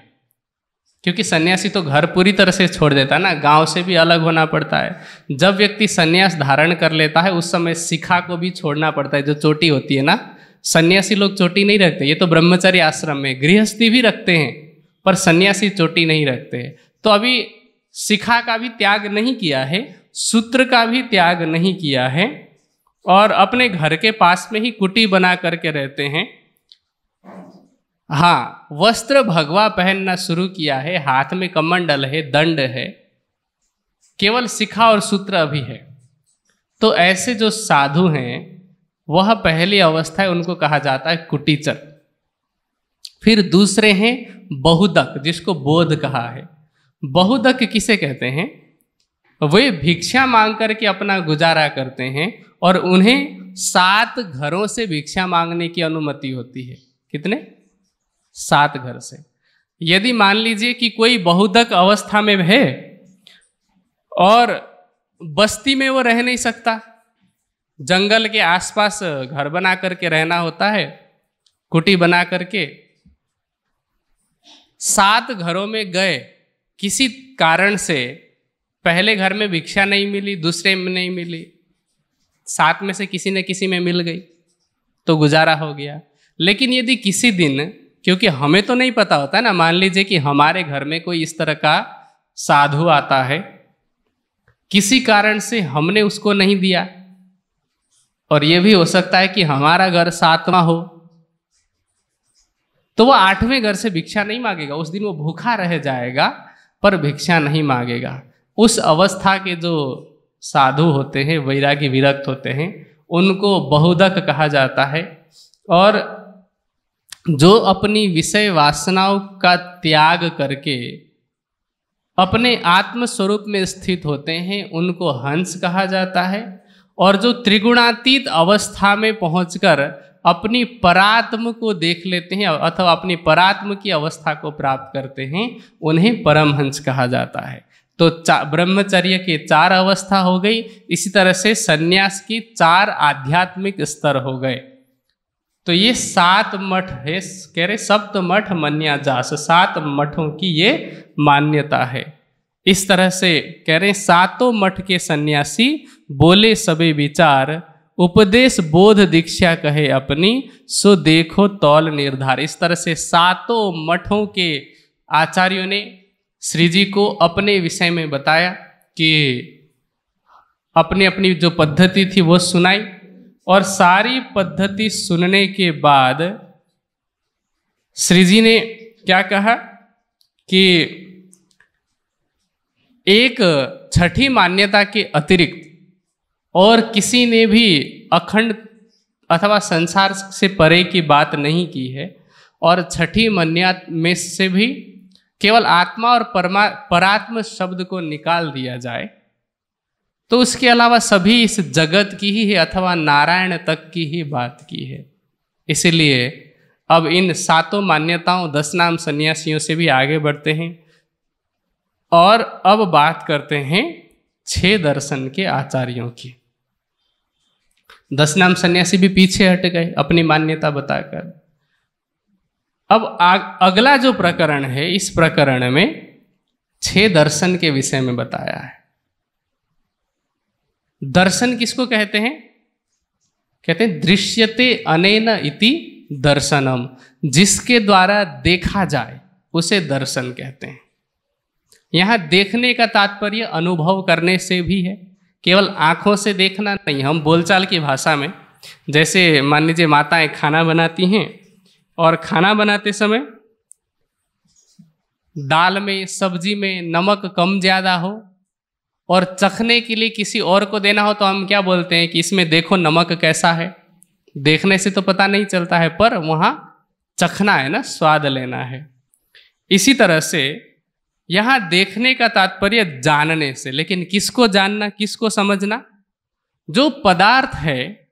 क्योंकि सन्यासी तो घर पूरी तरह से छोड़ देता है ना, गाँव से भी अलग होना पड़ता है। जब व्यक्ति सन्यास धारण कर लेता है, उस समय शिखा को भी छोड़ना पड़ता है, जो चोटी होती है ना। सन्यासी लोग चोटी नहीं रखते, ये तो ब्रह्मचर्य आश्रम में गृहस्थी भी रखते हैं, पर सन्यासी चोटी नहीं रखते। हैं तो अभी शिखा का भी त्याग नहीं किया है, सूत्र का भी त्याग नहीं किया है, और अपने घर के पास में ही कुटी बना करके रहते हैं। हाँ वस्त्र भगवा पहनना शुरू किया है, हाथ में कमंडल है, दंड है, केवल शिखा और सूत्र अभी है। तो ऐसे जो साधु हैं, वह पहली अवस्था है उनको कहा जाता है कुटीचर। फिर दूसरे हैं बहुदक, जिसको बोध कहा है। बहुदक किसे कहते हैं? वे भिक्षा मांग करके अपना गुजारा करते हैं और उन्हें सात घरों से भिक्षा मांगने की अनुमति होती है। कितने? सात घर से। यदि मान लीजिए कि कोई बहुधक अवस्था में है और बस्ती में वो रह नहीं सकता, जंगल के आसपास घर बना करके रहना होता है, कुटी बना करके, सात घरों में गए, किसी कारण से पहले घर में भिक्षा नहीं मिली, दूसरे में नहीं मिली, सात में से किसी न किसी में मिल गई तो गुजारा हो गया। लेकिन यदि किसी दिन क्योंकि हमें तो नहीं पता होता ना, मान लीजिए कि हमारे घर में कोई इस तरह का साधु आता है, किसी कारण से हमने उसको नहीं दिया। और यह भी हो सकता है कि हमारा घर सातवां हो तो वो आठवें घर से भिक्षा नहीं मांगेगा। उस दिन वो भूखा रह जाएगा, पर भिक्षा नहीं मांगेगा। उस अवस्था के जो साधु होते हैं, वैरागी विरक्त होते हैं, उनको बहुदक कहा जाता है। और जो अपनी विषय वासनाओं का त्याग करके अपने आत्म स्वरूप में स्थित होते हैं, उनको हंस कहा जाता है। और जो त्रिगुणातीत अवस्था में पहुंचकर अपनी परात्म को देख लेते हैं, अथवा अपनी परात्म की अवस्था को प्राप्त करते हैं, उन्हें परमहंस कहा जाता है। तो ब्रह्मचर्य के चार अवस्था हो गई। इसी तरह से सन्यास की चार आध्यात्मिक स्तर हो गए। तो ये सात मठ है, कह रहे, सप्त मठ मन्या जास, सात मठों की ये मान्यता है। इस तरह से कह रहे, सातों मठ के सन्यासी बोले सबे विचार, उपदेश बोध दीक्षा कहे अपनी, सो देखो तौल निर्धार। इस तरह से सातों मठों के आचार्यों ने श्री जी को अपने विषय में बताया कि अपनी अपनी जो पद्धति थी वो सुनाई। और सारी पद्धति सुनने के बाद श्री जी ने क्या कहा कि एक छठी मान्यता के अतिरिक्त और किसी ने भी अखंड अथवा संसार से परे की बात नहीं की है और छठी मन्या में से भी केवल आत्मा और परमा परात्म शब्द को निकाल दिया जाए तो उसके अलावा सभी इस जगत की ही है अथवा नारायण तक की ही बात की है। इसलिए अब इन सातों मान्यताओं, दस नाम सन्यासियों से भी आगे बढ़ते हैं और अब बात करते हैं छह दर्शन के आचार्यों की। दस नाम सन्यासी भी पीछे हट गए, अपनी मान्यता बताकर। अब अगला जो प्रकरण है, इस प्रकरण में छह दर्शन के विषय में बताया है। दर्शन किसको कहते हैं? कहते हैं, दृश्यते अनेन इति दर्शनम। जिसके द्वारा देखा जाए, उसे दर्शन कहते हैं। यहाँ देखने का तात्पर्य अनुभव करने से भी है। केवल आँखों से देखना नहीं, हम बोलचाल की भाषा में, जैसे मान लीजिए माताएँ खाना बनाती हैं, और खाना बनाते समय दाल में, सब्ज़ी में नमक कम ज़्यादा हो और चखने के लिए किसी और को देना हो तो हम क्या बोलते हैं कि इसमें देखो नमक कैसा है। देखने से तो पता नहीं चलता है, पर वहाँ चखना है ना, स्वाद लेना है। इसी तरह से यहाँ देखने का तात्पर्य जानने से, लेकिन किसको जानना, किसको समझना? जो पदार्थ है,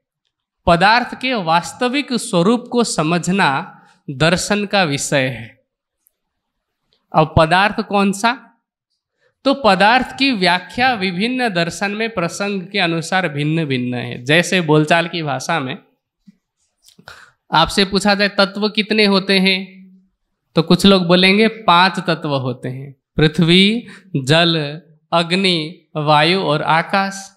पदार्थ के वास्तविक स्वरूप को समझना दर्शन का विषय है। अब पदार्थ कौन सा? तो पदार्थ की व्याख्या विभिन्न दर्शन में प्रसंग के अनुसार भिन्न भिन्न है। जैसे बोलचाल की भाषा में, आपसे पूछा जाए, तत्व कितने होते हैं? तो कुछ लोग बोलेंगे, पाँच तत्व होते हैं। पृथ्वी, जल, अग्नि, वायु और आकाश।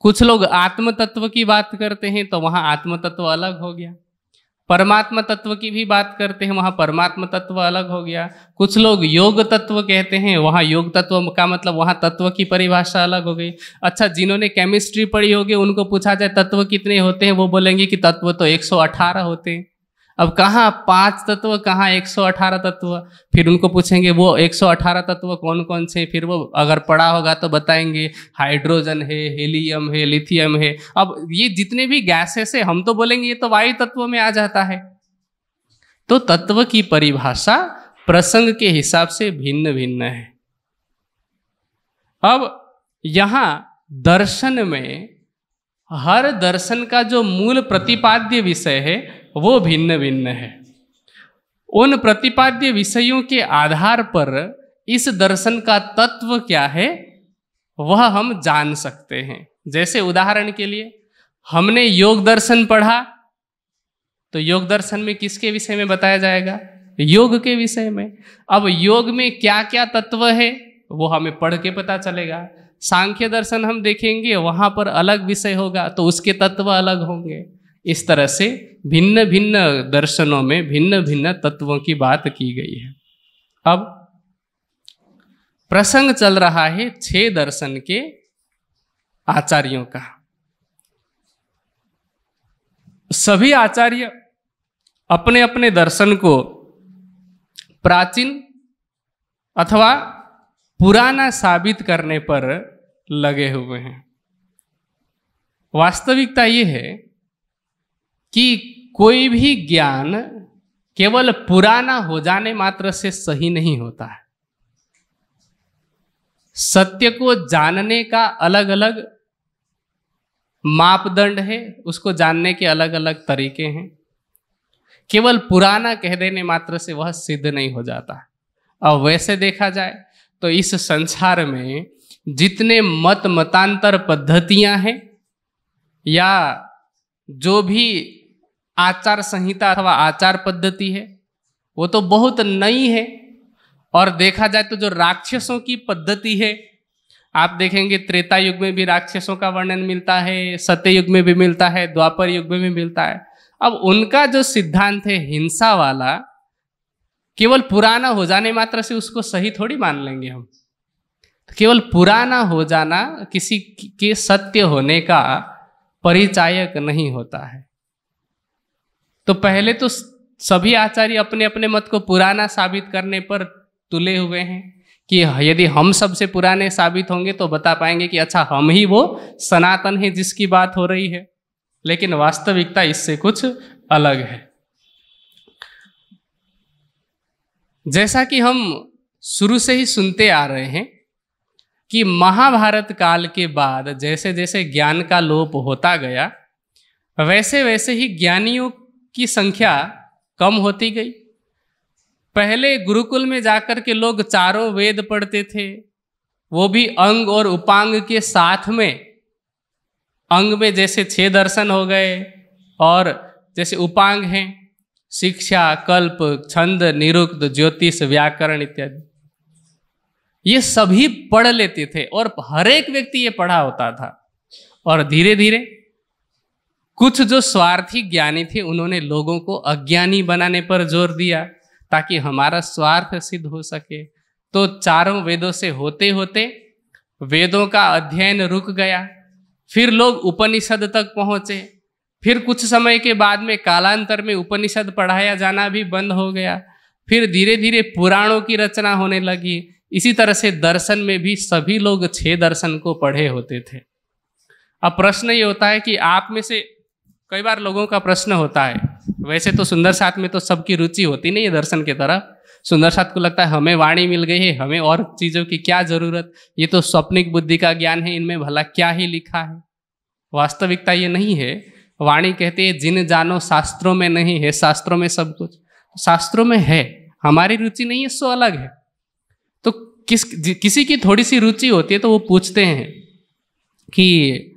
कुछ लोग आत्म तत्व की बात करते हैं तो वहाँ आत्म तत्व अलग हो गया। परमात्मा तत्व की भी बात करते हैं, वहाँ परमात्मा तत्व अलग हो गया। कुछ लोग योग तत्व कहते हैं, वहाँ योग तत्व का मतलब वहाँ तत्व की परिभाषा अलग हो गई। अच्छा जिन्होंने केमिस्ट्री पढ़ी होगी, उनको पूछा जाए तत्व कितने होते हैं, वो बोलेंगे कि तत्व तो 118 होते हैं। अब कहाँ पाँच तत्व, कहाँ 118 तत्व? फिर उनको पूछेंगे, वो 118 तत्व कौन कौन से? फिर वो अगर पढ़ा होगा तो बताएँगे, हाइड्रोजन है, हेलियम है, लिथियम है। अब ये जितने भी गैसेस है, हम तो बोलेंगे, ये तो वायु तत्व में आ जाता है। तो तत्व की परिभाषा प्रसंग के हिसाब से भिन्न भिन्न है। अब यहाँ दर्शन में हर दर्शन का जो मूल प्रतिपाद्य विषय है, वो भिन्न भिन्न है। उन प्रतिपाद्य विषयों के आधार पर इस दर्शन का तत्व क्या है, वह हम जान सकते हैं। जैसे उदाहरण के लिए, हमने योग दर्शन पढ़ा तो योग दर्शन में किसके विषय में बताया जाएगा? योग के विषय में। अब योग में क्या क्या तत्व है, वो हमें पढ़ के पता चलेगा। सांख्य दर्शन हम देखेंगे, वहाँ पर अलग विषय होगा तो उसके तत्व अलग होंगे। इस तरह से भिन्न भिन्न दर्शनों में भिन्न भिन्न तत्वों की बात की गई है। अब प्रसंग चल रहा है छह दर्शन के आचार्यों का। सभी आचार्य अपने अपने दर्शन को प्राचीन अथवा पुराना साबित करने पर लगे हुए हैं। वास्तविकता ये है कि कोई भी ज्ञान केवल पुराना हो जाने मात्र से सही नहीं होता है। सत्य को जानने का अलग अलग मापदंड है, उसको जानने के अलग अलग तरीके हैं। केवल पुराना कह देने मात्र से वह सिद्ध नहीं हो जाता। अब वैसे देखा जाए तो इस संसार में जितने मत मतांतर पद्धतियाँ हैं, या जो भी आचार संहिता अथवा आचार पद्धति है, वो तो बहुत नई है। और देखा जाए तो जो राक्षसों की पद्धति है, आप देखेंगे त्रेता युग में भी राक्षसों का वर्णन मिलता है, सत्य युग में भी मिलता है, द्वापर युग में भी मिलता है। अब उनका जो सिद्धांत है हिंसा वाला केवल पुराना हो जाने मात्र से उसको सही थोड़ी मान लेंगे हम। केवल पुराना हो जाना किसी के सत्य होने का परिचायक नहीं होता है। तो पहले तो सभी आचार्य अपने अपने मत को पुराना साबित करने पर तुले हुए हैं कि यदि हम सबसे पुराने साबित होंगे तो बता पाएँगे कि अच्छा हम ही वो सनातन है जिसकी बात हो रही है। लेकिन वास्तविकता इससे कुछ अलग है। जैसा कि हम शुरू से ही सुनते आ रहे हैं कि महाभारत काल के बाद जैसे जैसे ज्ञान का लोप होता गया वैसे वैसे ही ज्ञानियों की संख्या कम होती गई। पहले गुरुकुल में जाकर के लोग चारों वेद पढ़ते थे, वो भी अंग और उपांग के साथ में। अंग में जैसे छह दर्शन हो गए और जैसे उपांग हैं शिक्षा, कल्प, छंद, निरुक्त, ज्योतिष, व्याकरण इत्यादि। ये सभी पढ़ लेते थे और हर एक व्यक्ति ये पढ़ा होता था। और धीरे धीरे कुछ जो स्वार्थी ज्ञानी थे, उन्होंने लोगों को अज्ञानी बनाने पर ज़ोर दिया ताकि हमारा स्वार्थ सिद्ध हो सके। तो चारों वेदों से होते होते वेदों का अध्ययन रुक गया। फिर लोग उपनिषद तक पहुँचे। फिर कुछ समय के बाद में कालांतर में उपनिषद पढ़ाया जाना भी बंद हो गया। फिर धीरे धीरे पुराणों की रचना होने लगी। इसी तरह से दर्शन में भी सभी लोग छह दर्शन को पढ़े होते थे। अब प्रश्न ये होता है कि आप में से कई बार लोगों का प्रश्न होता है, वैसे तो सुंदर साथ में तो सबकी रुचि होती नहीं है दर्शन की तरफ़ सुंदर साथ को लगता है हमें वाणी मिल गई है, हमें और चीज़ों की क्या ज़रूरत? ये तो स्वप्निक बुद्धि का ज्ञान है, इनमें भला क्या ही लिखा है? वास्तविकता ये नहीं है। वाणी कहती है, जिन जानो शास्त्रों में नहीं है, शास्त्रों में सब कुछ। शास्त्रों में है, हमारी रुचि नहीं है, सो अलग है। तो किस किसी की थोड़ी सी रुचि होती है तो वो पूछते हैं कि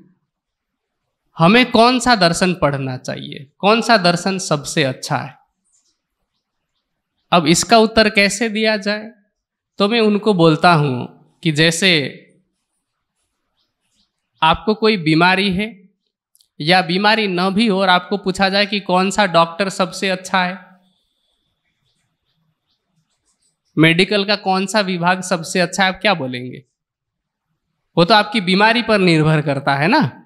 हमें कौन सा दर्शन पढ़ना चाहिए? कौन सा दर्शन सबसे अच्छा है? अब इसका उत्तर कैसे दिया जाए? तो मैं उनको बोलता हूँ कि जैसे आपको कोई बीमारी है या बीमारी न भी हो और आपको पूछा जाए कि कौन सा डॉक्टर सबसे अच्छा है? मेडिकल का कौन सा विभाग सबसे अच्छा है, आप क्या बोलेंगे? वो तो आपकी बीमारी पर निर्भर करता है ना?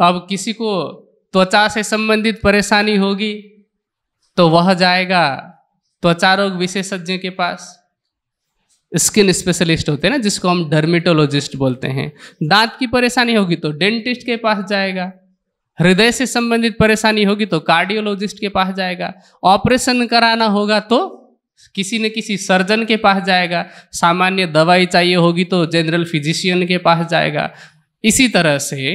अब किसी को त्वचा से संबंधित परेशानी होगी तो वह जाएगा त्वचा रोग विशेषज्ञ के पास। स्किन स्पेशलिस्ट होते हैं ना, जिसको हम डर्मिटोलॉजिस्ट बोलते हैं। दांत की परेशानी होगी तो डेंटिस्ट के पास जाएगा। हृदय से संबंधित परेशानी होगी तो कार्डियोलॉजिस्ट के पास जाएगा। ऑपरेशन कराना होगा तो किसी न किसी सर्जन के पास जाएगा। सामान्य दवाई चाहिए होगी तो जनरल फिजिशियन के पास जाएगा। इसी तरह से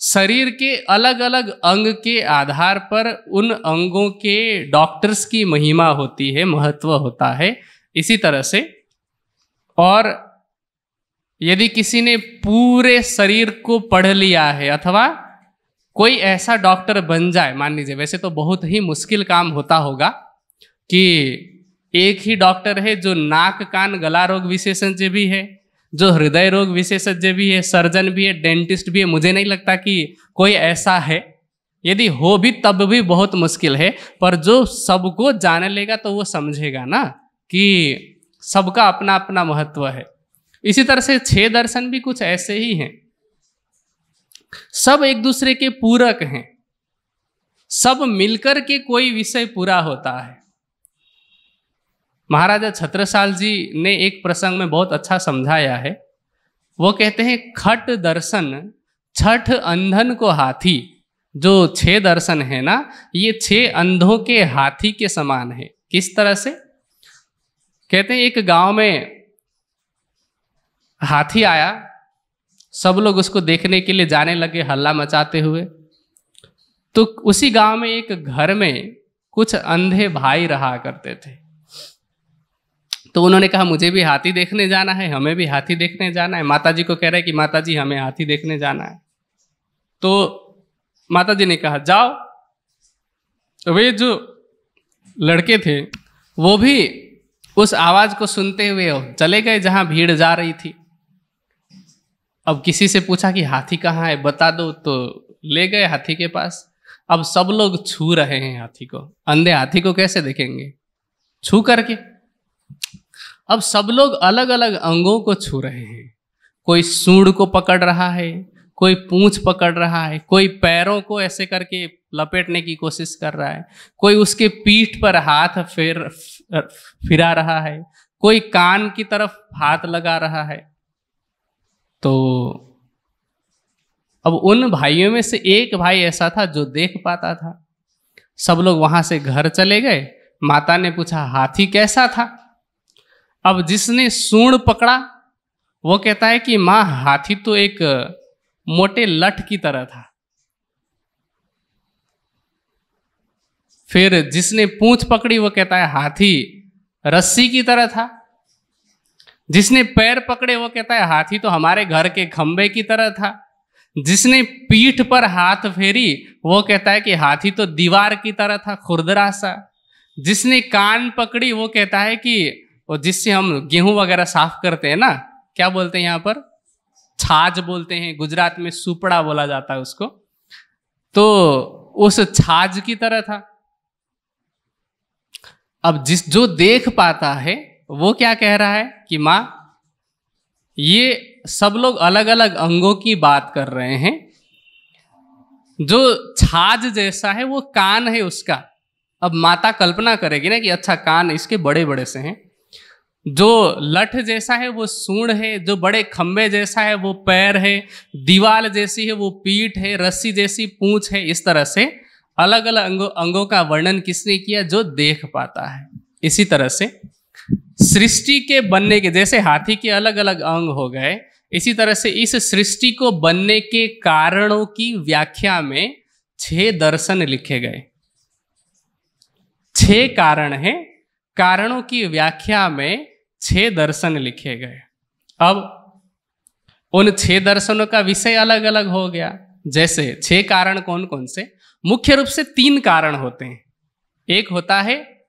शरीर के अलग अलग अंग के आधार पर उन अंगों के डॉक्टर्स की महिमा होती है, महत्व होता है। इसी तरह से और यदि किसी ने पूरे शरीर को पढ़ लिया है अथवा कोई ऐसा डॉक्टर बन जाए, मान लीजिए, वैसे तो बहुत ही मुश्किल काम होता होगा कि एक ही डॉक्टर है जो नाक कान गला रोग विशेषज्ञ भी है। जो हृदय रोग विशेषज्ञ भी है, सर्जन भी है, डेंटिस्ट भी है, मुझे नहीं लगता कि कोई ऐसा है। यदि हो भी, तब भी बहुत मुश्किल है, पर जो सबको जान लेगा तो वो समझेगा ना कि सबका अपना अपना महत्व है। इसी तरह से छह दर्शन भी कुछ ऐसे ही हैं। सब एक दूसरे के पूरक हैं। सब मिलकर के कोई विषय पूरा होता है। महाराजा छत्रसाल जी ने एक प्रसंग में बहुत अच्छा समझाया है। वो कहते हैं, खट दर्शन, छठ अंधन को हाथी। जो छह दर्शन है ना, ये छह अंधों के हाथी के समान है। किस तरह से? कहते हैं, एक गाँव में हाथी आया। सब लोग उसको देखने के लिए जाने लगे, हल्ला मचाते हुए। तो उसी गाँव में एक घर में कुछ अंधे भाई रहा करते थे। तो उन्होंने कहा, मुझे भी हाथी देखने जाना है, हमें भी हाथी देखने जाना है। माता जी को कह रहे कि माता जी हमें हाथी देखने जाना है। तो माता जी ने कहा, जाओ। तो वे जो लड़के थे, वो भी उस आवाज़ को सुनते हुए चले गए जहाँ भीड़ जा रही थी। अब किसी से पूछा कि, हाथी कहाँ है, बता दो। तो ले गए हाथी के पास। अब सब लोग छू रहे हैं हाथी को। अंधे हाथी को कैसे देखेंगे? छू करके। अब सब लोग अलग अलग अंगों को छू रहे हैं। कोई सूंड को पकड़ रहा है, कोई पूंछ पकड़ रहा है, कोई पैरों को ऐसे करके लपेटने की कोशिश कर रहा है, कोई उसके पीठ पर हाथ फिर, फिरा रहा है, कोई कान की तरफ़ हाथ लगा रहा है। तो अब उन भाइयों में से एक भाई ऐसा था जो देख पाता था। सब लोग वहाँ से घर चले गए। माता ने पूछा, हाथी कैसा था? अब जिसने सूण पकड़ा, वो कहता है कि माँ, हाथी तो एक मोटे लठ की तरह था। फिर जिसने पूंछ पकड़ी, वो कहता है, हाथी रस्सी की तरह था। जिसने पैर पकड़े, वो कहता है, हाथी तो हमारे घर के खंबे की तरह था। जिसने पीठ पर हाथ फेरी, वो कहता है कि हाथी तो दीवार की तरह था खुरदरा सा जिसने कान पकड़ी, वो कहता है कि वो जिससे हम गेहूँ वगैरह साफ़ करते हैं ना, क्या बोलते हैं यहाँ पर? छाछ बोलते हैं, गुजरात में सुपड़ा बोला जाता है उसको। तो उस छाछ की तरह था। अब जिस, जो देख पाता है, वो क्या कह रहा है कि माँ, ये सब लोग अलग अलग अंगों की बात कर रहे हैं। जो छाज जैसा है, वो कान है उसका। अब माता कल्पना करेगी ना कि अच्छा कान इसके बड़े बड़े से हैं। जो लठ जैसा है वो सूंड है, जो बड़े खंबे जैसा है वो पैर है, दीवाल जैसी है वो पीठ है, रस्सी जैसी पूंछ है, इस तरह से अलग अलग अंगों अंगों का वर्णन किसने किया जो देख पाता है। इसी तरह से सृष्टि के बनने के, जैसे हाथी के अलग अलग अंग हो गए, इसी तरह से इस सृष्टि को बनने के कारणों की व्याख्या में छह दर्शन लिखे गए। छह कारण हैं। कारणों की व्याख्या में छह दर्शन लिखे गए। अब उन छह दर्शनों का विषय अलग अलग हो गया। जैसे छह कारण कौन कौन से? मुख्य रूप से तीन कारण होते हैं। एक होता है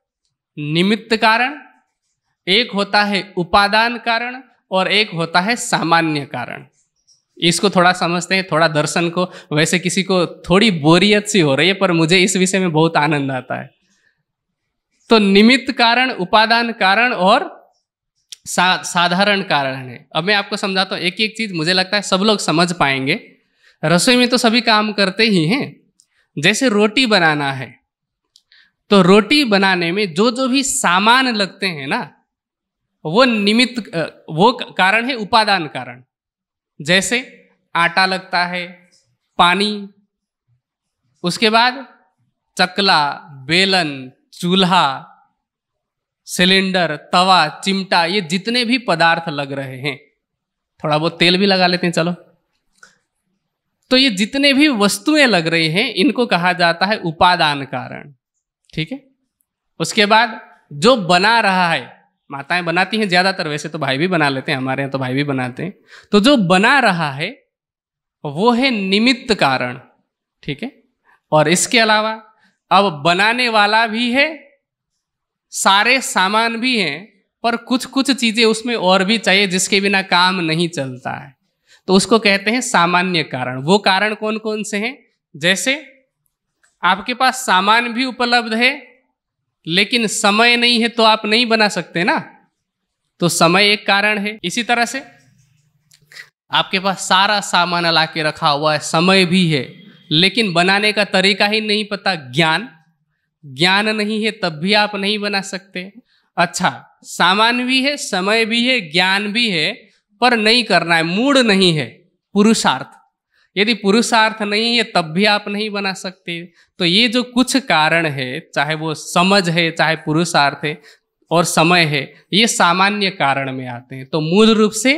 निमित्त कारण, एक होता है उपादान कारण और एक होता है सामान्य कारण। इसको थोड़ा समझते हैं, थोड़ा दर्शन को। वैसे किसी को थोड़ी बोरियत सी हो रही है, पर मुझे इस विषय में बहुत आनंद आता है। तो निमित्त कारण, उपादान कारण और सा, साधारण कारण है। अब मैं आपको समझाता हूँ एक एक चीज़ मुझे लगता है सब लोग समझ पाएँगे। रसोई में तो सभी काम करते ही हैं। जैसे रोटी बनाना है तो रोटी बनाने में जो जो भी सामान लगते हैं ना वो निमित्त वो कारण है उपादान कारण। जैसे आटा लगता है पानी उसके बाद चकला बेलन चूल्हा सिलेंडर, तवा, चिमटा, ये जितने भी पदार्थ लग रहे हैं। थोड़ा बहुत तेल भी लगा लेते हैं, चलो। तो ये जितने भी वस्तुएँ लग रही हैं, इनको कहा जाता है उपादान कारण। ठीक है? उसके बाद जो बना रहा है, माताएँ बनाती हैं ज़्यादातर, वैसे तो भाई भी बना लेते हैं, हमारे यहाँ तो भाई भी बनाते हैं। तो जो बना रहा है, वो है निमित्त कारण। ठीक है? और इसके अलावा, अब बनाने वाला भी है सारे सामान भी हैं, पर कुछ कुछ चीज़ें उसमें और भी चाहिए जिसके बिना काम नहीं चलता है। तो उसको कहते हैं सामान्य कारण। वो कारण कौन कौन से हैं? जैसे, आपके पास सामान भी उपलब्ध है, लेकिन समय नहीं है तो आप नहीं बना सकते ना। तो समय एक कारण है। इसी तरह से, आपके पास सारा सामान ला रखा हुआ है, समय भी है, लेकिन बनाने का तरीका ही नहीं पता, ज्ञान। ज्ञान नहीं है, तब भी आप नहीं बना सकते। अच्छा सामान भी है, समय भी है, ज्ञान भी है, पर नहीं करना है, मूड नहीं है, पुरुषार्थ। यदि पुरुषार्थ नहीं है, तब भी आप नहीं बना सकते। तो ये जो कुछ कारण है, चाहे वो समझ है, चाहे पुरुषार्थ है, और समय है, ये सामान्य कारण में आते हैं। तो मूल रूप से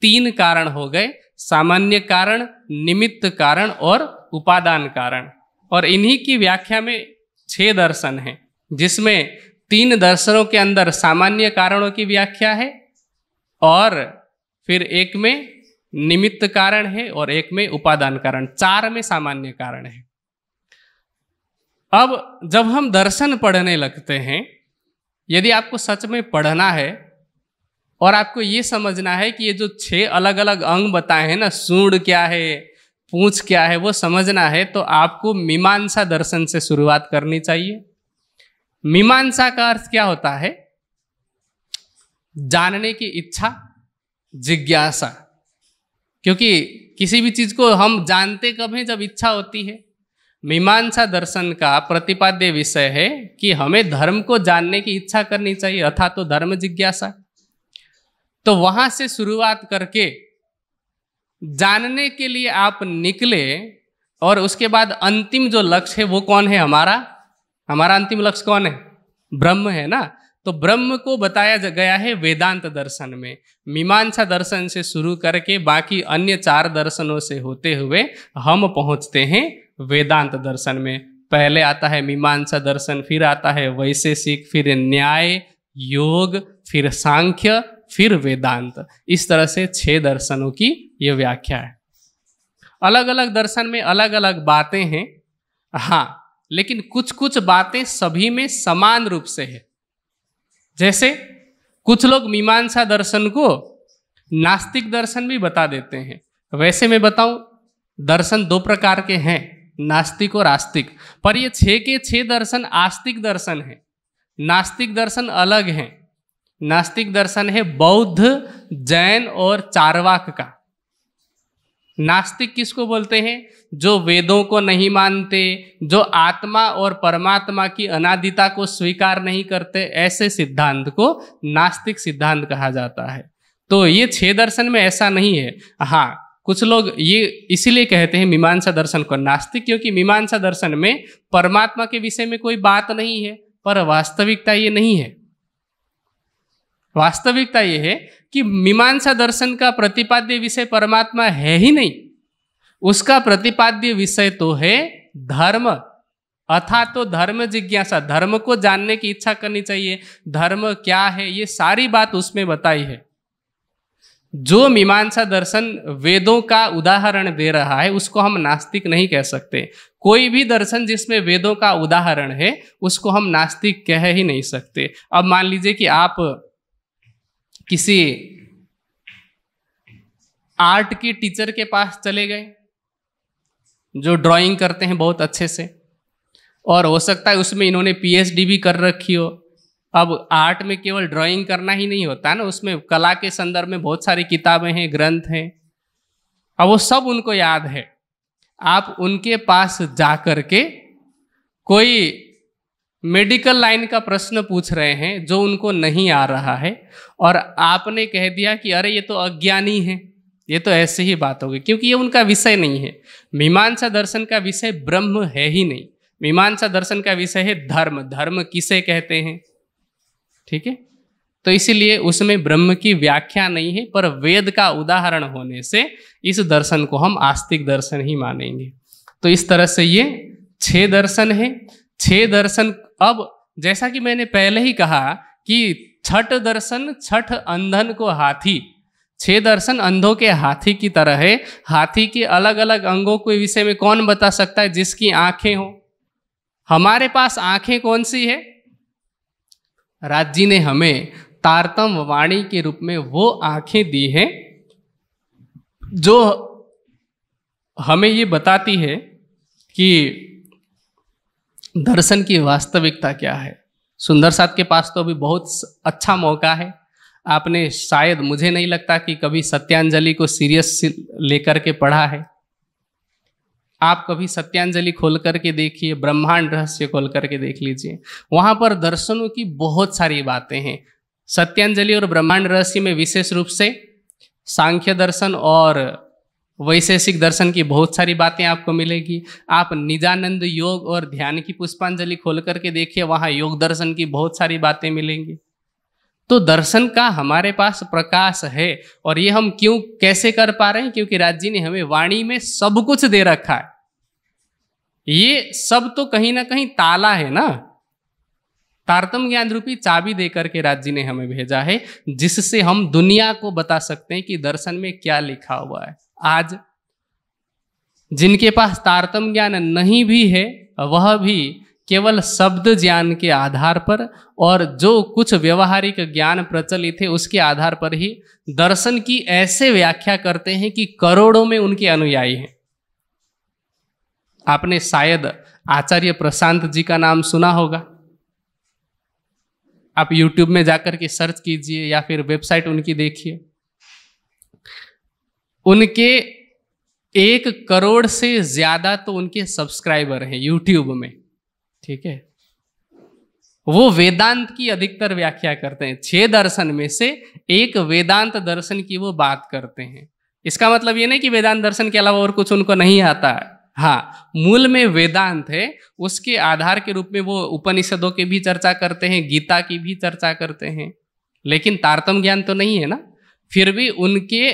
तीन कारण हो गए, सामान्य कारण, निमित्त कारण और उपादान कारण। और इन्हीं की व्याख्या में छह दर्शन हैं, जिसमें तीन दर्शनों के अंदर सामान्य कारणों की व्याख्या है और फिर एक में निमित्त कारण है और एक में उपादान कारण, चार में सामान्य कारण है। अब जब हम दर्शन पढ़ने लगते हैं, यदि आपको सच में पढ़ना है और आपको ये समझना है कि ये जो छह अलग अलग अंग बताए हैं ना सूढ़ क्या है पूछ क्या है, वो समझना है तो आपको मीमांसा दर्शन से शुरुआत करनी चाहिए। मीमांसा का अर्थ क्या होता है? जानने की इच्छा, जिज्ञासा। क्योंकि किसी भी चीज़ को हम जानते कब हैं, जब इच्छा होती है। मीमांसा दर्शन का प्रतिपाद्य विषय है कि हमें धर्म को जानने की इच्छा करनी चाहिए, अर्थात तो धर्म जिज्ञासा। तो वहाँ से शुरुआत करके जानने के लिए आप निकले और उसके बाद अंतिम जो लक्ष्य है वो कौन है हमारा? हमारा अंतिम लक्ष्य कौन है? ब्रह्म है ना? तो ब्रह्म को बताया गया है वेदांत दर्शन में। मीमांसा दर्शन से शुरू करके बाकी अन्य चार दर्शनों से होते हुए हम पहुँचते हैं वेदांत दर्शन में। पहले आता है मीमांसा दर्शन, फिर आता है वैशेषिक, फिर न्याय, योग, फिर सांख्य, फिर वेदांत। इस तरह से छह दर्शनों की यह व्याख्या है। अलग अलग दर्शन में अलग अलग बातें हैं। हाँ लेकिन कुछ कुछ बातें सभी में समान रूप से है। जैसे, कुछ लोग मीमांसा दर्शन को नास्तिक दर्शन भी बता देते हैं। वैसे मैं बताऊँ, दर्शन दो प्रकार के हैं, नास्तिक और आस्तिक। पर ये छह के छह दर्शन आस्तिक दर्शन है। नास्तिक दर्शन अलग है। नास्तिक दर्शन है बौद्ध, जैन और चारवाक का। नास्तिक किसको बोलते हैं? जो वेदों को नहीं मानते, जो आत्मा और परमात्मा की अनादिता को स्वीकार नहीं करते, ऐसे सिद्धांत को नास्तिक सिद्धांत कहा जाता है। तो ये छह दर्शन में ऐसा नहीं है। हाँ कुछ लोग ये इसीलिए कहते हैं मीमांसा दर्शन को नास्तिक, क्योंकि मीमांसा दर्शन में परमात्मा के विषय में कोई बात नहीं है, पर वास्तविकता ये नहीं है। वास्तविकता ये है कि मीमांसा दर्शन का प्रतिपाद्य विषय परमात्मा है ही नहीं। उसका प्रतिपाद्य विषय तो है धर्म। अथा तो धर्म जिज्ञासा, धर्म को जानने की इच्छा करनी चाहिए। धर्म क्या है, ये सारी बात उसमें बताई है। जो मीमांसा दर्शन वेदों का उदाहरण दे रहा है, उसको हम नास्तिक नहीं कह सकते। कोई भी दर्शन जिसमें वेदों का उदाहरण है, उसको हम नास्तिक कह ही नहीं सकते। अब मान लीजिए कि आप किसी आर्ट की टीचर के पास चले गए, जो ड्राइंग करते हैं बहुत अच्छे से। और हो सकता है उसमें इन्होंने पीएचडी भी कर रखी हो। अब आर्ट में केवल ड्राइंग करना ही नहीं होता ना, उसमें कला के संदर्भ में बहुत सारी किताबें हैं, ग्रंथ हैं। अब वो सब उनको याद है। आप उनके पास जा कर के कोई मेडिकल लाइन का प्रश्न पूछ रहे हैं, जो उनको नहीं आ रहा है और आपने कह दिया कि अरे, ये तो अज्ञानी है। ये तो ऐसे ही बात होगी, क्योंकि ये उनका विषय नहीं है। मीमांसा दर्शन का विषय ब्रह्म है ही नहीं। मीमांसा दर्शन का विषय है धर्म। धर्म किसे कहते हैं? ठीक है? तो इसीलिए उसमें ब्रह्म की व्याख्या नहीं है, पर वेद का उदाहरण होने से इस दर्शन को हम आस्तिक दर्शन ही मानेंगे। तो इस तरह से ये छह दर्शन है। छह दर्शन, अब जैसा कि मैंने पहले ही कहा कि छठ दर्शन, छठ अंधन को हाथी। छह दर्शन अंधों के हाथी की तरह है। हाथी के अलग अलग अंगों के विषय में कौन बता सकता है जिसकी आँखें हो? हमारे पास आँखें कौन सी है? राज जी ने हमें तारतम वाणी के रूप में वो आँखें दी हैं, जो हमें ये बताती है कि दर्शन की वास्तविकता क्या है। सुंदर साथ के पास तो अभी बहुत अच्छा मौका है। आपने शायद मुझे नहीं लगता कि कभी सत्यांजलि को सीरियस लेकर के पढ़ा है। आप कभी सत्यांजलि खोल करके देखिए, ब्रह्मांड रहस्य खोल करके देख लीजिए। वहाँ पर दर्शनों की बहुत सारी बातें हैं। सत्यांजलि और ब्रह्मांड रहस्य में विशेष रूप से सांख्य दर्शन और वैशेषिक दर्शन की बहुत सारी बातें आपको मिलेगी। आप निजानंद योग और ध्यान की पुष्पांजलि खोल करके देखिए, वहाँ योग दर्शन की बहुत सारी बातें मिलेंगी। तो दर्शन का हमारे पास प्रकाश है और ये हम क्यों, कैसे कर पा रहे हैं? क्योंकि राज जी ने हमें वाणी में सब कुछ दे रखा है। ये सब तो कहीं ना कहीं ताला है ना? तारतम ज्ञान रूपी चाबी देकर के राज जी ने हमें भेजा है, जिससे हम दुनिया को बता सकते हैं कि दर्शन में क्या लिखा हुआ है। आज जिनके पास तारतम ज्ञान नहीं भी है, वह भी केवल शब्द ज्ञान के आधार पर और जो कुछ व्यवहारिक ज्ञान प्रचलित है, उसके आधार पर ही दर्शन की ऐसे व्याख्या करते हैं कि करोड़ों में उनके अनुयायी हैं। आपने शायद आचार्य प्रशांत जी का नाम सुना होगा। आप YouTube में जाकर के सर्च कीजिए या फिर वेबसाइट उनकी देखिए। उनके एक करोड़ से ज़्यादा तो उनके सब्सक्राइबर हैं यूट्यूब में, ठीक है? वो वेदांत की अधिकतर व्याख्या करते हैं। छह दर्शन में से एक वेदांत दर्शन की वो बात करते हैं। इसका मतलब ये नहीं कि वेदांत दर्शन के अलावा और कुछ उनको नहीं आता। है हाँ मूल में वेदांत है, उसके आधार के रूप में वो उपनिषदों की भी चर्चा करते हैं, गीता की भी चर्चा करते हैं। लेकिन तारतम ज्ञान तो नहीं है ना? फिर भी उनके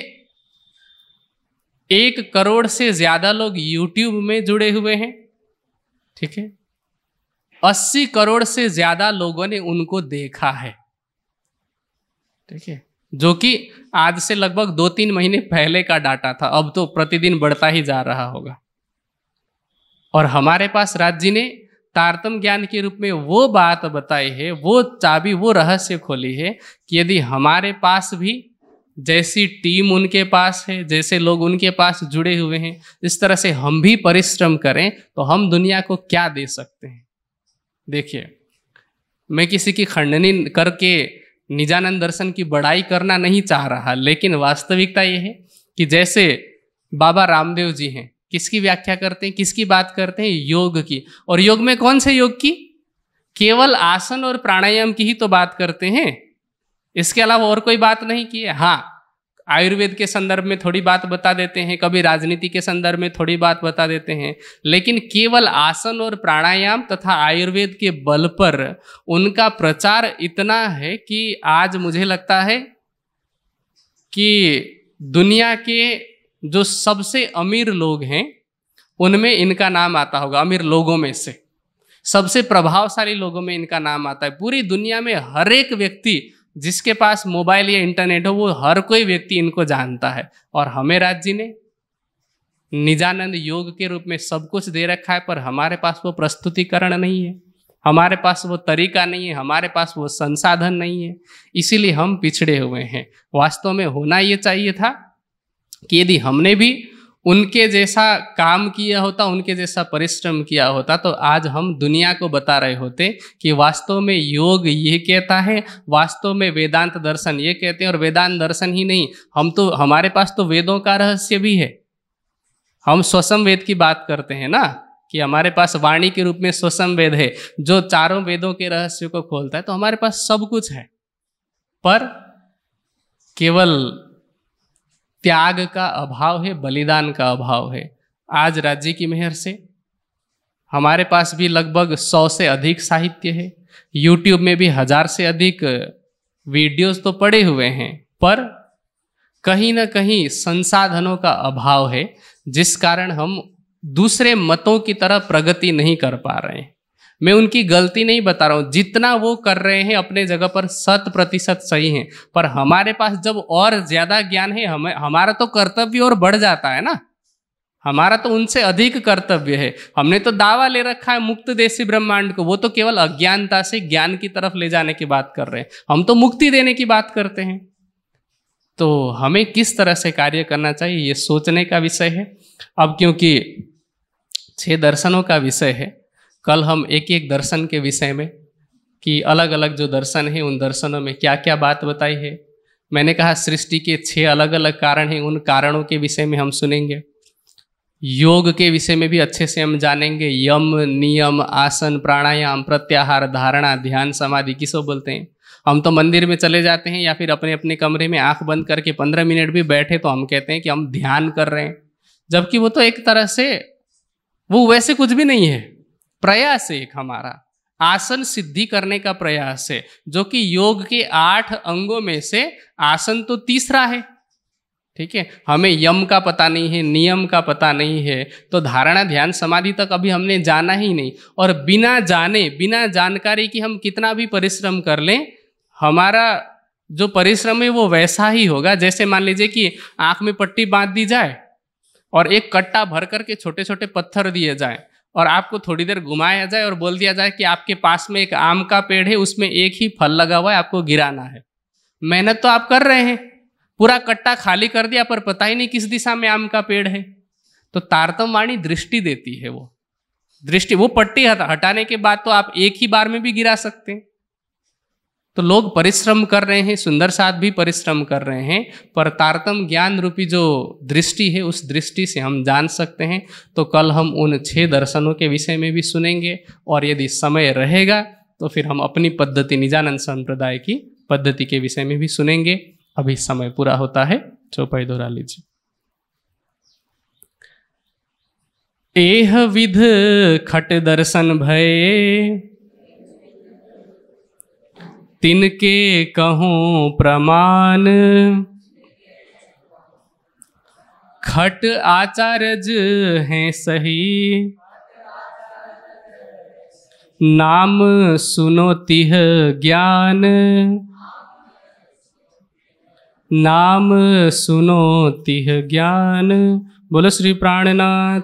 एक करोड़ से ज़्यादा लोग यूट्यूब में जुड़े हुए हैं, ठीक है? अस्सी करोड़ से ज़्यादा लोगों ने उनको देखा है, ठीक है? जो कि आज से लगभग दो तीन महीने पहले का डाटा था, अब तो प्रतिदिन बढ़ता ही जा रहा होगा। और हमारे पास राज्य ने तारतम ज्ञान के रूप में वो बात बताई है, वो चाबी, वो रहस्य खोली है कि यदि हमारे पास भी जैसी टीम उनके पास है, जैसे लोग उनके पास जुड़े हुए हैं, इस तरह से हम भी परिश्रम करें तो हम दुनिया को क्या दे सकते हैं? देखिए, मैं किसी की खंडनी करके निजानंद दर्शन की बड़ाई करना नहीं चाह रहा, लेकिन वास्तविकता यह है कि जैसे बाबा रामदेव जी हैं, किसकी व्याख्या करते हैं, किसकी बात करते हैं? योग की। और योग में कौन से योग की? केवल आसन और प्राणायाम की ही तो बात करते हैं। इसके अलावा और कोई बात नहीं की है? हाँ आयुर्वेद के संदर्भ में थोड़ी बात बता देते हैं, कभी राजनीति के संदर्भ में थोड़ी बात बता देते हैं, लेकिन केवल आसन और प्राणायाम तथा आयुर्वेद के बल पर उनका प्रचार इतना है कि आज मुझे लगता है कि दुनिया के जो सबसे अमीर लोग हैं, उनमें इनका नाम आता होगा, अमीर लोगों में से। सबसे प्रभावशाली लोगों में इनका नाम आता है। पूरी दुनिया में हर एक व्यक्ति जिसके पास मोबाइल या इंटरनेट हो, वो हर कोई व्यक्ति इनको जानता है। और हमें राज जी ने निजानंद योग के रूप में सब कुछ दे रखा है, पर हमारे पास वो प्रस्तुतिकरण नहीं है। हमारे पास वो तरीका नहीं है, हमारे पास वो संसाधन नहीं है। इसीलिए हम पिछड़े हुए हैं। वास्तव में होना ये चाहिए था कि यदि हमने भी उनके जैसा काम किया होता, उनके जैसा परिश्रम किया होता तो आज हम दुनिया को बता रहे होते कि वास्तव में योग ये कहता है, वास्तव में वेदांत दर्शन ये कहते हैं, और वेदांत दर्शन ही नहीं, हम तो हमारे पास तो वेदों का रहस्य भी है। हम स्वसम वेद की बात करते हैं ना, कि हमारे पास वाणी के रूप में स्वसम वेद है, जो चारों वेदों के रहस्य को खोलता है तो हमारे पास सब कुछ है। पर केवल त्याग का अभाव है, बलिदान का अभाव है। आज राज्य की मेहर से हमारे पास भी लगभग सौ से अधिक साहित्य है। यूट्यूब में भी हज़ार से अधिक वीडियोस तो पड़े हुए हैं, पर कहीं ना कहीं संसाधनों का अभाव है, जिस कारण हम दूसरे मतों की तरह प्रगति नहीं कर पा रहे हैं। मैं उनकी गलती नहीं बता रहा हूँ। जितना वो कर रहे हैं, अपने जगह पर शत प्रतिशत सही है। पर हमारे पास जब और ज़्यादा ज्ञान है, हमें, हमारा तो कर्तव्य और बढ़ जाता है ना। हमारा तो उनसे अधिक कर्तव्य है। हमने तो दावा ले रखा है मुक्त देशी ब्रह्मांड को। वो तो केवल अज्ञानता से ज्ञान की तरफ़ ले जाने की बात कर रहे हैं। हम तो मुक्ति देने की बात करते हैं। तो हमें किस तरह से कार्य करना चाहिए, ये सोचने का विषय है। अब क्योंकि छह दर्शनों का विषय है कल हम एक एक दर्शन के विषय में कि अलग अलग जो दर्शन है, उन दर्शनों में क्या क्या बात बताई है। मैंने कहा, सृष्टि के छह अलग अलग कारण हैं, उन कारणों के विषय में हम सुनेंगे। योग के विषय में भी अच्छे से हम जानेंगे। यम, नियम, आसन, प्राणायाम, प्रत्याहार, धारणा, ध्यान, समाधि किसो बोलते हैं? हम तो मंदिर में चले जाते हैं या फिर अपने अपने कमरे में आँख बंद करके पंद्रह मिनट भी बैठे तो हम कहते हैं कि हम ध्यान कर रहे हैं। जबकि वो तो एक तरह से, वो वैसे कुछ भी नहीं है। प्रयास एक हमारा, आसन सिद्धि करने का प्रयास है, जो कि योग के आठ अंगों में से आसन तो तीसरा है, ठीक है? हमें यम का पता नहीं है, नियम का पता नहीं है तो धारणा ध्यान समाधि तक अभी हमने जाना ही नहीं, और बिना जाने, बिना जानकारी की हम कितना भी परिश्रम कर लें, हमारा जो परिश्रम है वो वैसा ही होगा। जैसे मान लीजिए कि आँख में पट्टी बाँध दी जाए और एक कट्टा भर करके छोटे छोटे पत्थर दिए जाए और आपको थोड़ी देर घुमाया जाए और बोल दिया जाए कि आपके पास में एक आम का पेड़ है, उसमें एक ही फल लगा हुआ है, आपको गिराना है। मेहनत तो आप कर रहे हैं। पूरा कट्टा खाली कर दिया, पर पता ही नहीं किस दिशा में आम का पेड़ है। तो तारतम वाणी दृष्टि देती है वो। दृष्टि, वो पट्टी हटाने के बाद तो आप एक ही बार में भी गिरा सकते हैं। तो लोग परिश्रम कर रहे हैं, सुंदर साथ भी परिश्रम कर रहे हैं, पर तारतम ज्ञान रूपी जो दृष्टि है, उस दृष्टि से हम जान सकते हैं। तो कल हम उन छह दर्शनों के विषय में भी सुनेंगे, और यदि समय रहेगा तो फिर हम अपनी पद्धति, निजानंद संप्रदाय की पद्धति के विषय में भी सुनेंगे। अभी समय पूरा होता है, चौपाई दोहरा लीजिए। एह विध खट दर्शन भय तिनके कहूँ प्रमाण। खट आचार्य हैं सही। नाम सुनो तिह ज्ञान। नाम सुनो तिह ज्ञान। बोलो श्री प्राणनाथ,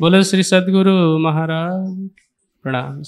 बोलो श्री सदगुरु महाराज। प्रणाम